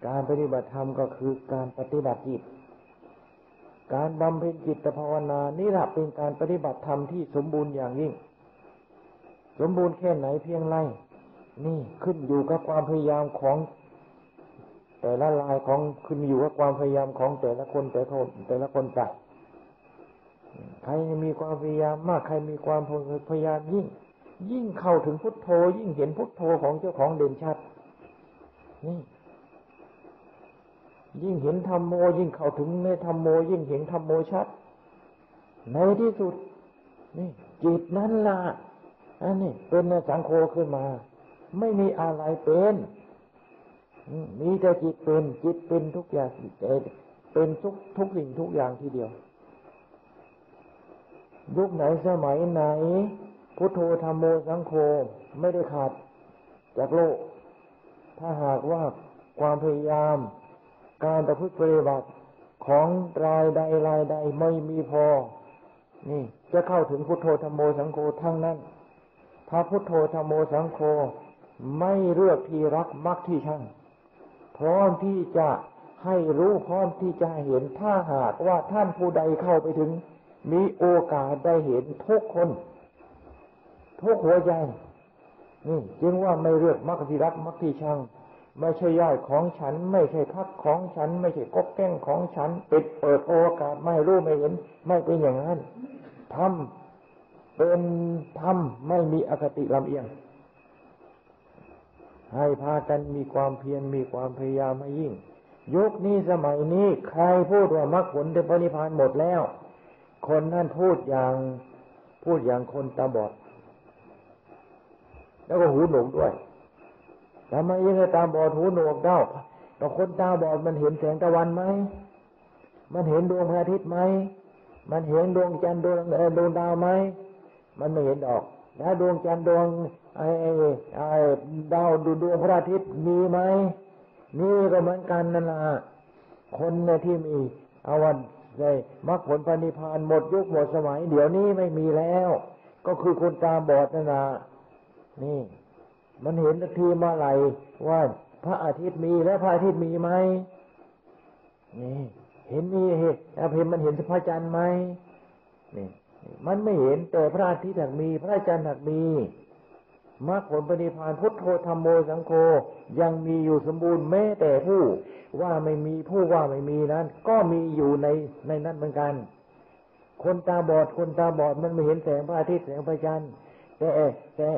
การปฏิบัติธรรมก็คือการปฏิบัติจิต การบำเพ็ญจิตภาวนานี่แหละเป็นการปฏิบัติธรรมที่สมบูรณ์อย่างยิ่ง สมบูรณ์แค่ไหนเพียงไรนี่ขึ้นอยู่กับความพยายามของแต่ละลายของขึ้นอยู่กับความพยายามของแต่ละคนแต่ละคนแต่ละคนไปใครมีความพยายามมากใครมีความพยายามยิ่ง ยิ่งเข้าถึงพุทโธ ยิ่งเห็นพุทโธของเจ้าของเด่นชัด นี่ ยิ่งเห็นธรรมโม ยิ่งเข้าถึงในธรรมโม ยิ่งเห็นธรรมโมชัด ในที่สุด นี่จิตนั้นละอันนี้เป็นสังโฆขึ้นมา ไม่มีอะไรเป็นมีแต่จิตเป็นจิตเป็นทุกอย่างเป็นทุกทุกสิ่งทุกอย่างทีเดียวยุคไหนสมัยไหน พุทโธธรรมโมสังโฆไม่ได้ขาดจากโลก ถ้าหากว่าความพยายาม การประพฤติปฏิบัติของรายใดรายใดไม่มีพอ นี่ จะเข้าถึงพุทโธธรรมโมสังโฆทั้งนั้น ถ้าพุทโธธรรมโมสังโฆไม่เลือกที่รักมักที่ช่างพร้อมที่จะให้รู้พร้อมที่จะเห็นถ้าหากว่าท่านผู้ใดเข้าไปถึง มีโอกาสได้เห็นทุกคน ทุกหัวใจนี่จึงว่าไม่เลือกมักที่รักมักที่ช่างไม่ใช่ย่อยของฉัน ไม่ใช่พักของฉัน ไม่ใช่กบแก้งของฉันปิดเปิดโอกาสไม่รู้ไม่เห็น ไม่เป็นอย่างนั้นทำเป็นทำไม่มีอคติลำเอียง ให้พากันมีความเพียรมีความพยายามให้ยิ่งยุคนี้สมัยนี้ใครพูดว่ามรรคผลเดปนิพานหมดแล้ว คนนั่นพูดอย่างพูดอย่างคนตาบอด แล้วก็หูหนวกด้วยทำไมยังไงตาบอดหูหนวกเด้าแต่คนตาบอดมันเห็นแสงตะวันไหม มันเห็นดวงพระอาทิตย์ไหม มันเห็นดวงจันทร์ดวงดวงดาวไหม มันไม่เห็นดอก แล้วดวงจันทร์ดวงไอ้ไอ้ดาวดูดวงพระอาทิตย์มีไหม นี่ก็เหมือนกันนั่นแหละคนในที่มีอาวันในมรรคผลปณิพานหมดยุคหมดสมัย เดี๋ยวนี้ไม่มีแล้ว ก็คือคนตาบอดนั่นแหละ นี่ มันเห็นทีมาไหลว่าพระอาทิตย์มีแล้วพระอาทิตย์มีไหมนี่ เห็นมีเห็นเห็นมันเห็นพระจันทร์ไหมนี่มันไม่เห็นแต่พระอาทิตย์หักมี พระจันทร์หักมีมรรคผลปฏิพานพุทโธธรรมโมสังโฆยังมีอยู่สมบูรณ์แม้แต่ผู้ว่าไม่มีผู้ว่าไม่มีนั้น ก็มีอยู่ในในนั้นเหมือนกัน
คนตาบอดคนตาบอดมันไม่เห็นแสงพระอาทิตย์แสงพระจันทร์แต่แต่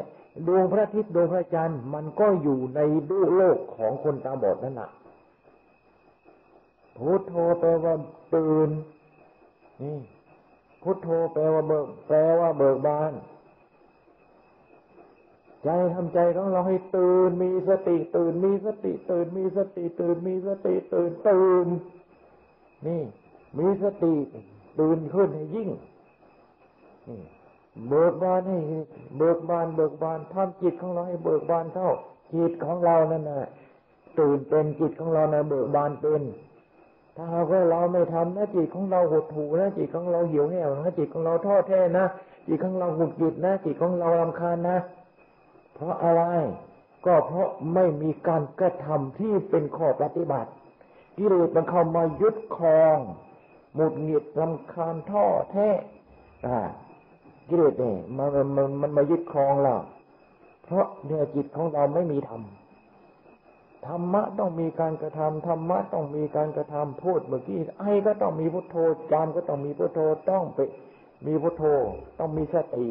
ดวงพระอาทิตย์ดวงพระจันทร์มันก็อยู่ในดูโลกของคนตาบอดนั่นแหละพุทโธแปลว่าตื่นนี่พุทโธแปลว่าเบิกแปลว่าเบิกบาน ใจทำใจของเราให้ตื่นมีสติ ตื่นมีสติ ตื่นมีสติ ตื่นมีสติ ตื่นตื่น นี่ มีสติ ตื่นขึ้นให้ยิ่งนี่ เบิกบานให้เบิกบาน เบิกบานทำจิตของเราให้เบิกบานเข้าจิตของเรานั่นน่ะตื่นเป็นจิตของเรานะเบิกบานเป็น ถ้าหากว่าเราไม่ทำนะจิตของเราหดหูนะจิตของเราเหี่ยวแห้วนะจิตของเราท้อแท้นะจิตของเราหุดจิตนะจิตของเราลำคาญนะ เพราะอะไร ก็เพราะไม่มีการกระทำที่เป็นข้อปฏิบัติกิเลสมันเข้ามายึดครองหมุดหงิดลำคาญท้อแท้อ่า กิเลสเนี่ยมันมันมันมายึดครองเราเพราะเนี่ยจิตของเราไม่มีธรรมธรรมะต้องมีการกระทำธรรมะต้องมีการกระทำพูดเมื่อกี้ไอ้ก็ต้องมีพุทโธจามก็ต้องมีพุทโธต้องไป มีพุทโธต้องมีสติ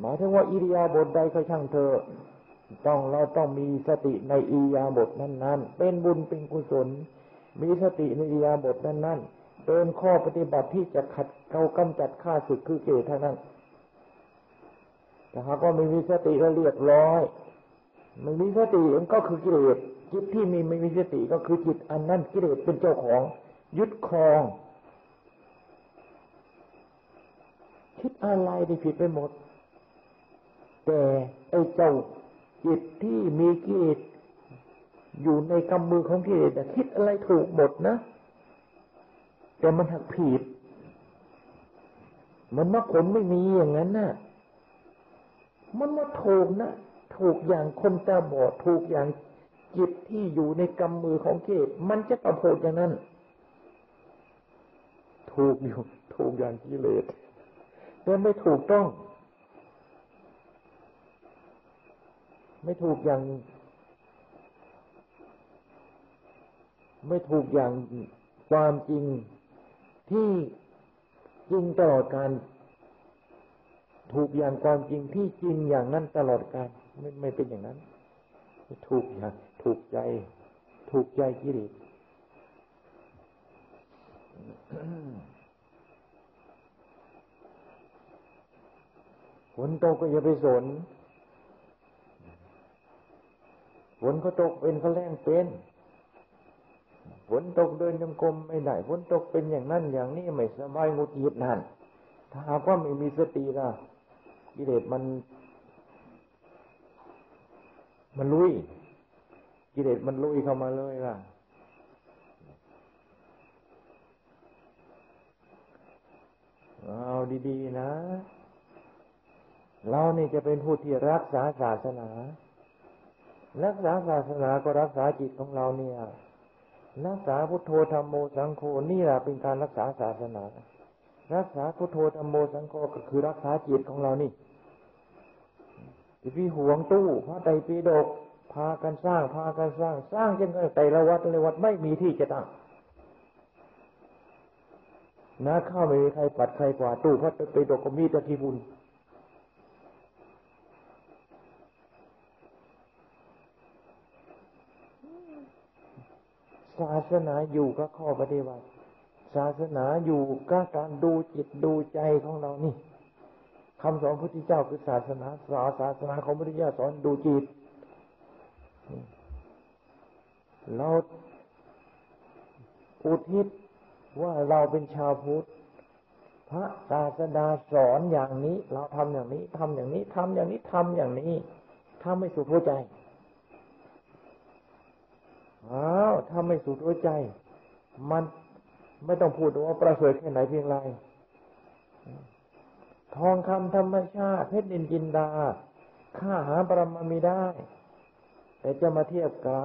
หมายถึงว่าอิริยาบถใดก็ช่างเธอต้องเราต้องมีสติในอิริยาบถนั้นๆ เป็นบุญเป็นกุศล มีสติในอิริยาบถนั้นๆ เป็นข้อปฏิบัติที่จะขัดเกลากำจัดข้าศึกคือเกศเท่านั้นแต่หากว่าไม่มีสติแล้วเรียบร้อยไม่มีสติมันก็คือกิเลสจิตที่มีไม่มีสติก็คือจิตอันนั้นกิเลสเป็นเจ้าของยึดครอง คิดอะไรได้ผิดไปหมด แต่ไอ้เจ้าจิตที่มีกิเลสอยู่ในกำมือของกิเลสคิดอะไรถูกหมดนะ แต่มันหักผิด มันมรรคผลไม่มีอย่างนั้นนะ่ะ มันมาถูกนะ ถูกอย่างคนตาบอด ถูกอย่างจิตที่อยู่ในกำมือของเกศมันจะประโพดอย่างนั้น ถูกอยู่ ถูกอย่างกิเลสแต่ไม่ถูกต้อง ไม่ถูกอย่าง ไม่ถูกอย่างความจริง ที่จริงตลอดการถูกอย่างความจริงที่จริงอย่างนั้นตลอดการไม่ไม่เป็นอย่างนั้น ถูกอย่างถูกใจ ถูกใจกิเลสฝนตกก็อย่าไปสนฝนก็ตกเป็นเขาแรงเป็น ฝนตกเดินจงกรมไม่ได้ฝนตกเป็นอย่างนั้นอย่างนี้ไม่สบายงุดหงิดนั่นถ้าหากว่าไม่มีสติล่ะกิเลสมัน มันลุย กิเลสมันลุยเข้ามาเลยล่ะเอาดีๆนะ เรานี่จะเป็นผู้ที่รักษาศาสนา รักษาศาสนาก็รักษาจิตของเราเนี่ย รักษาพุทโธธรรมโมสังโฆนี่แหละเป็นการรักษาศาสนา รักษาพุทโธธรรมโมสังโฆก็คือรักษาจิตของเรานี่ที่ห่วงตู้พระไตรปิฎกพากันสร้างพากันสร้าง สร้างจนแต่ละวัดละวัดไม่มีที่จะตั้งนาข้าวไม่มีใครปัดใครกว่าตู้พระไตรปิฎกก็มีแต่ที่บุญ ศาสนาอยู่ก็ข้อปฏิบัติ ศาสนาอยู่ก็การดูจิตดูใจของเรานี่คำสอนพระพุทธเจ้าคือศาสนาศาศาสนาของพระพุทธเจ้าสอนดูจิต เราอุทิศว่าเราเป็นชาวพุทธพระศาสดาสอนอย่างนี้ เราทำอย่างนี้ทำอย่างนี้ทำอย่างนี้ทำอย่างนี้ถ้าไม่สุดหัวใจ อ้าวถ้าไม่สุดหัวใจ มันไม่ต้องพูดว่าประเสริฐแค่ไหนเพียงไร ทองคำธรรมชาติเพชรดินจินดา ค่าหาปรมามีได้ แต่จะมาเทียบกับ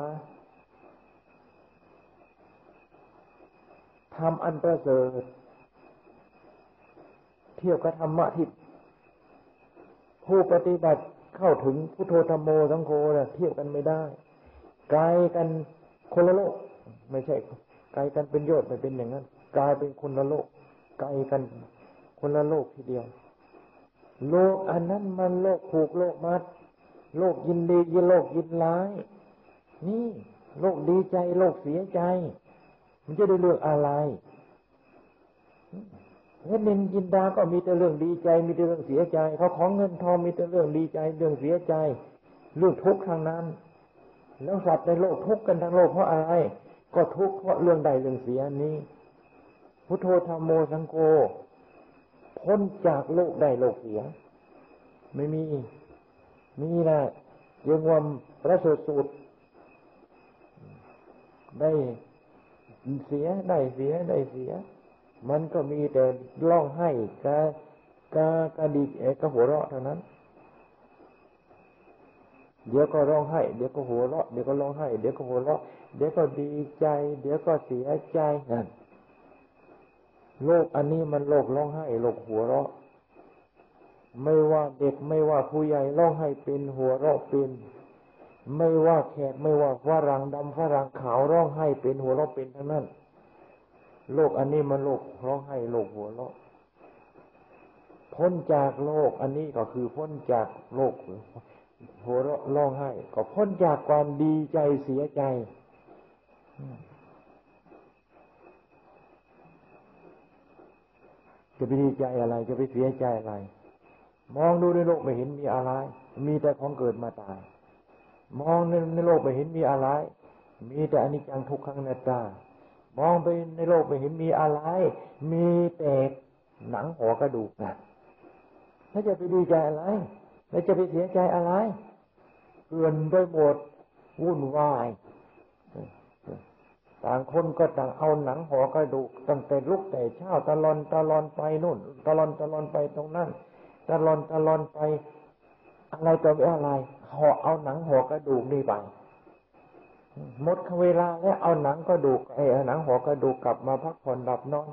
ทำอันประเสริฐ เทียบกับธรรมะที่ผู้ปฏิบัติเข้าถึงพุทโธธรรมโมสังโฆนะเทียบกันไม่ได้ ไกลกัน คนละโลก ไม่ใช่ไกลกันเป็นโยชน์ไม่เป็นอย่างนั้นกลายเป็นคนละโลกไกลกัน คนละโลกทีเดียว โลกอันนั้นมันโลกผูกโลกมัด โลกยินดียินโลกยินร้าย นี่ โลกดีใจ โลกเสียใจ มันจะได้เลือกอะไรเงินนินยินดาก็มีแต่เรื่องดีใจ มีแต่เรื่องเสียใจเขาของเงินทองมีแต่เรื่องดีใจ เรื่องเสียใจ เรื่องทุกข์ทางนั้น แล้วสัตว์ในโลกทุกข์กันทั้งโลกเพราะอะไร ก็ทุกข์เพราะเรื่องใดเรื่องเสียนี้ พุทโธธรรมโมสังโฆพ้นจากโลกใดโลกเสีย ไม่มี มีนะยังวมพระสุดสุดได้เสียได้เสียได้เสีย มันก็มีแต่ร้องไห้กากากระดิกเอกหัวเราะเท่านั้น เดี๋ยวก็ร้องไห้ เดี๋ยวก็หัวเราะ เดี๋ยวก็ร้องไห้ เดี๋ยวก็หัวเราะ เดี๋ยวก็ดีใจ เดี๋ยวก็เสียใจนั่นโลกอันนี้มันโลกร้องไห้โลกหัวเราะ ไม่ว่าเด็กไม่ว่าผู้ใหญ่ร้องไห้เป็นหัวเราะเป็นไม่ว่าแขกไม่ว่าฝรั่งดำฝรั่งขาวร้องไห้เป็นหัวเราะเป็นทั้งนั้น โลกอันนี้มันโลกร้องไห้โลกหัวเราะ พ้นจากโลกอันนี้ก็คือพ้นจากโลก หัวเราะร้องไห้ ก็พ้นจากความดีใจเสียใจ จะไปดีใจอะไร จะไปเสียใจอะไร มองดูในโลกไม่เห็นมีอะไร มีแต่ของเกิดมาตาย มองในในโลกไม่เห็นมีอะไร มีแต่อนิจจังทุกขังนาตามองไปในโลกไม่เห็นมีอะไร มีแต่หนังหัวกระดูกนะแล้วจะไปดีใจอะไร แล้วจะไปเสียใจอะไรเกินไปหมดวุ่นวายต่างคนก็ต่างเอาหนังห่อกระดูกตั้งแต่ลุกแต่เช้าตะลอนตะลอนไปนู่นตะลอนตะลอนไปตรงนั้นตะลอนตะลอนไป อะไรต่ออะไรห่อเอาหนังห่อกระดูกนี่ไปหมดเวลาแล้วเอาหนังกระดูกไอ้หนังห่อกระดูกกลับมาพักผ่อนหลับนอน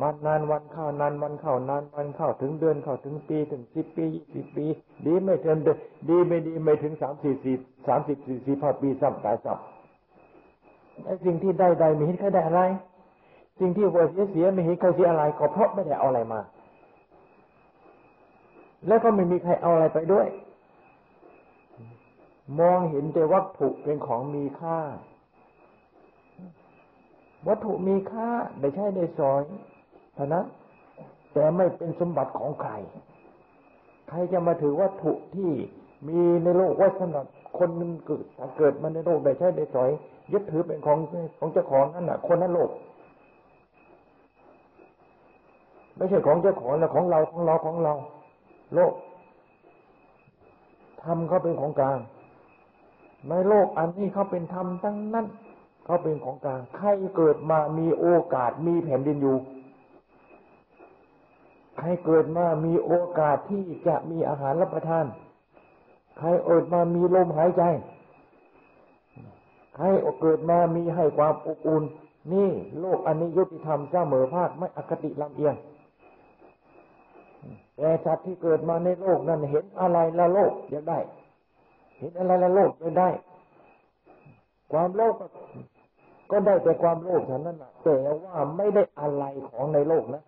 มันนานวันเข้านานวันเข้านานวันเข้าถึงเดือนเข้าถึงปีถึงสิบปียี่สิบปี ดีไม่เกินเดือนดีไม่ดีไม่ถึงสามสี่สี่สามสิบสี่สี่พอปีซ้ำตายซ้ำไอ้สิ่งที่ได้ได้ไม่เห็นใครได้อะไร สิ่งที่วัวเสียเสียไม่เห็นใครเสียอะไรก็เพราะไม่ได้เอาอะไรมา แล้วก็ไม่มีใครเอาอะไรไปด้วย มองเห็นแต่วัตถุเป็นของมีค่า วัตถุมีค่าได้ใช้ได้สอย เท่านั้นแต่ไม่เป็นสมบัติของใคร ใครจะมาถือวัตถุที่มีในโลกไว้สำหรับคนนึงเกิดเกิดมาในโลกได้ใช้ได้สอย ยึดถือเป็นของของเจ้าของนั่นน่ะ คนนั้นโลก ไม่ใช่ของเจ้าของแล้วของเราของเราของเรา โลกธรรมเขาเป็นของกลางในโลกอันนี้เขาเป็นธรรมทั้งนั้นเขาเป็นของกลางใครเกิดมามีโอกาสมีแผ่นดินอยู่ ใครเกิดมามีโอกาสที่จะมีอาหารรับประทาน ใครเกิดมามีลมหายใจ ใครเกิดมามีให้ความอบอุ่น นี่โลกอันนี้ยุติธรรมเสมอภาคไม่อคติลำเอียงแต่สัตว์ที่เกิดมาในโลกนั้นเห็นอะไรละโลกอยากได้ เห็นอะไรละโลกอยากได้ ความโลภก็ได้แต่ความโลภเท่านั้นแต่ว่าไม่ได้อะไรของในโลกนะ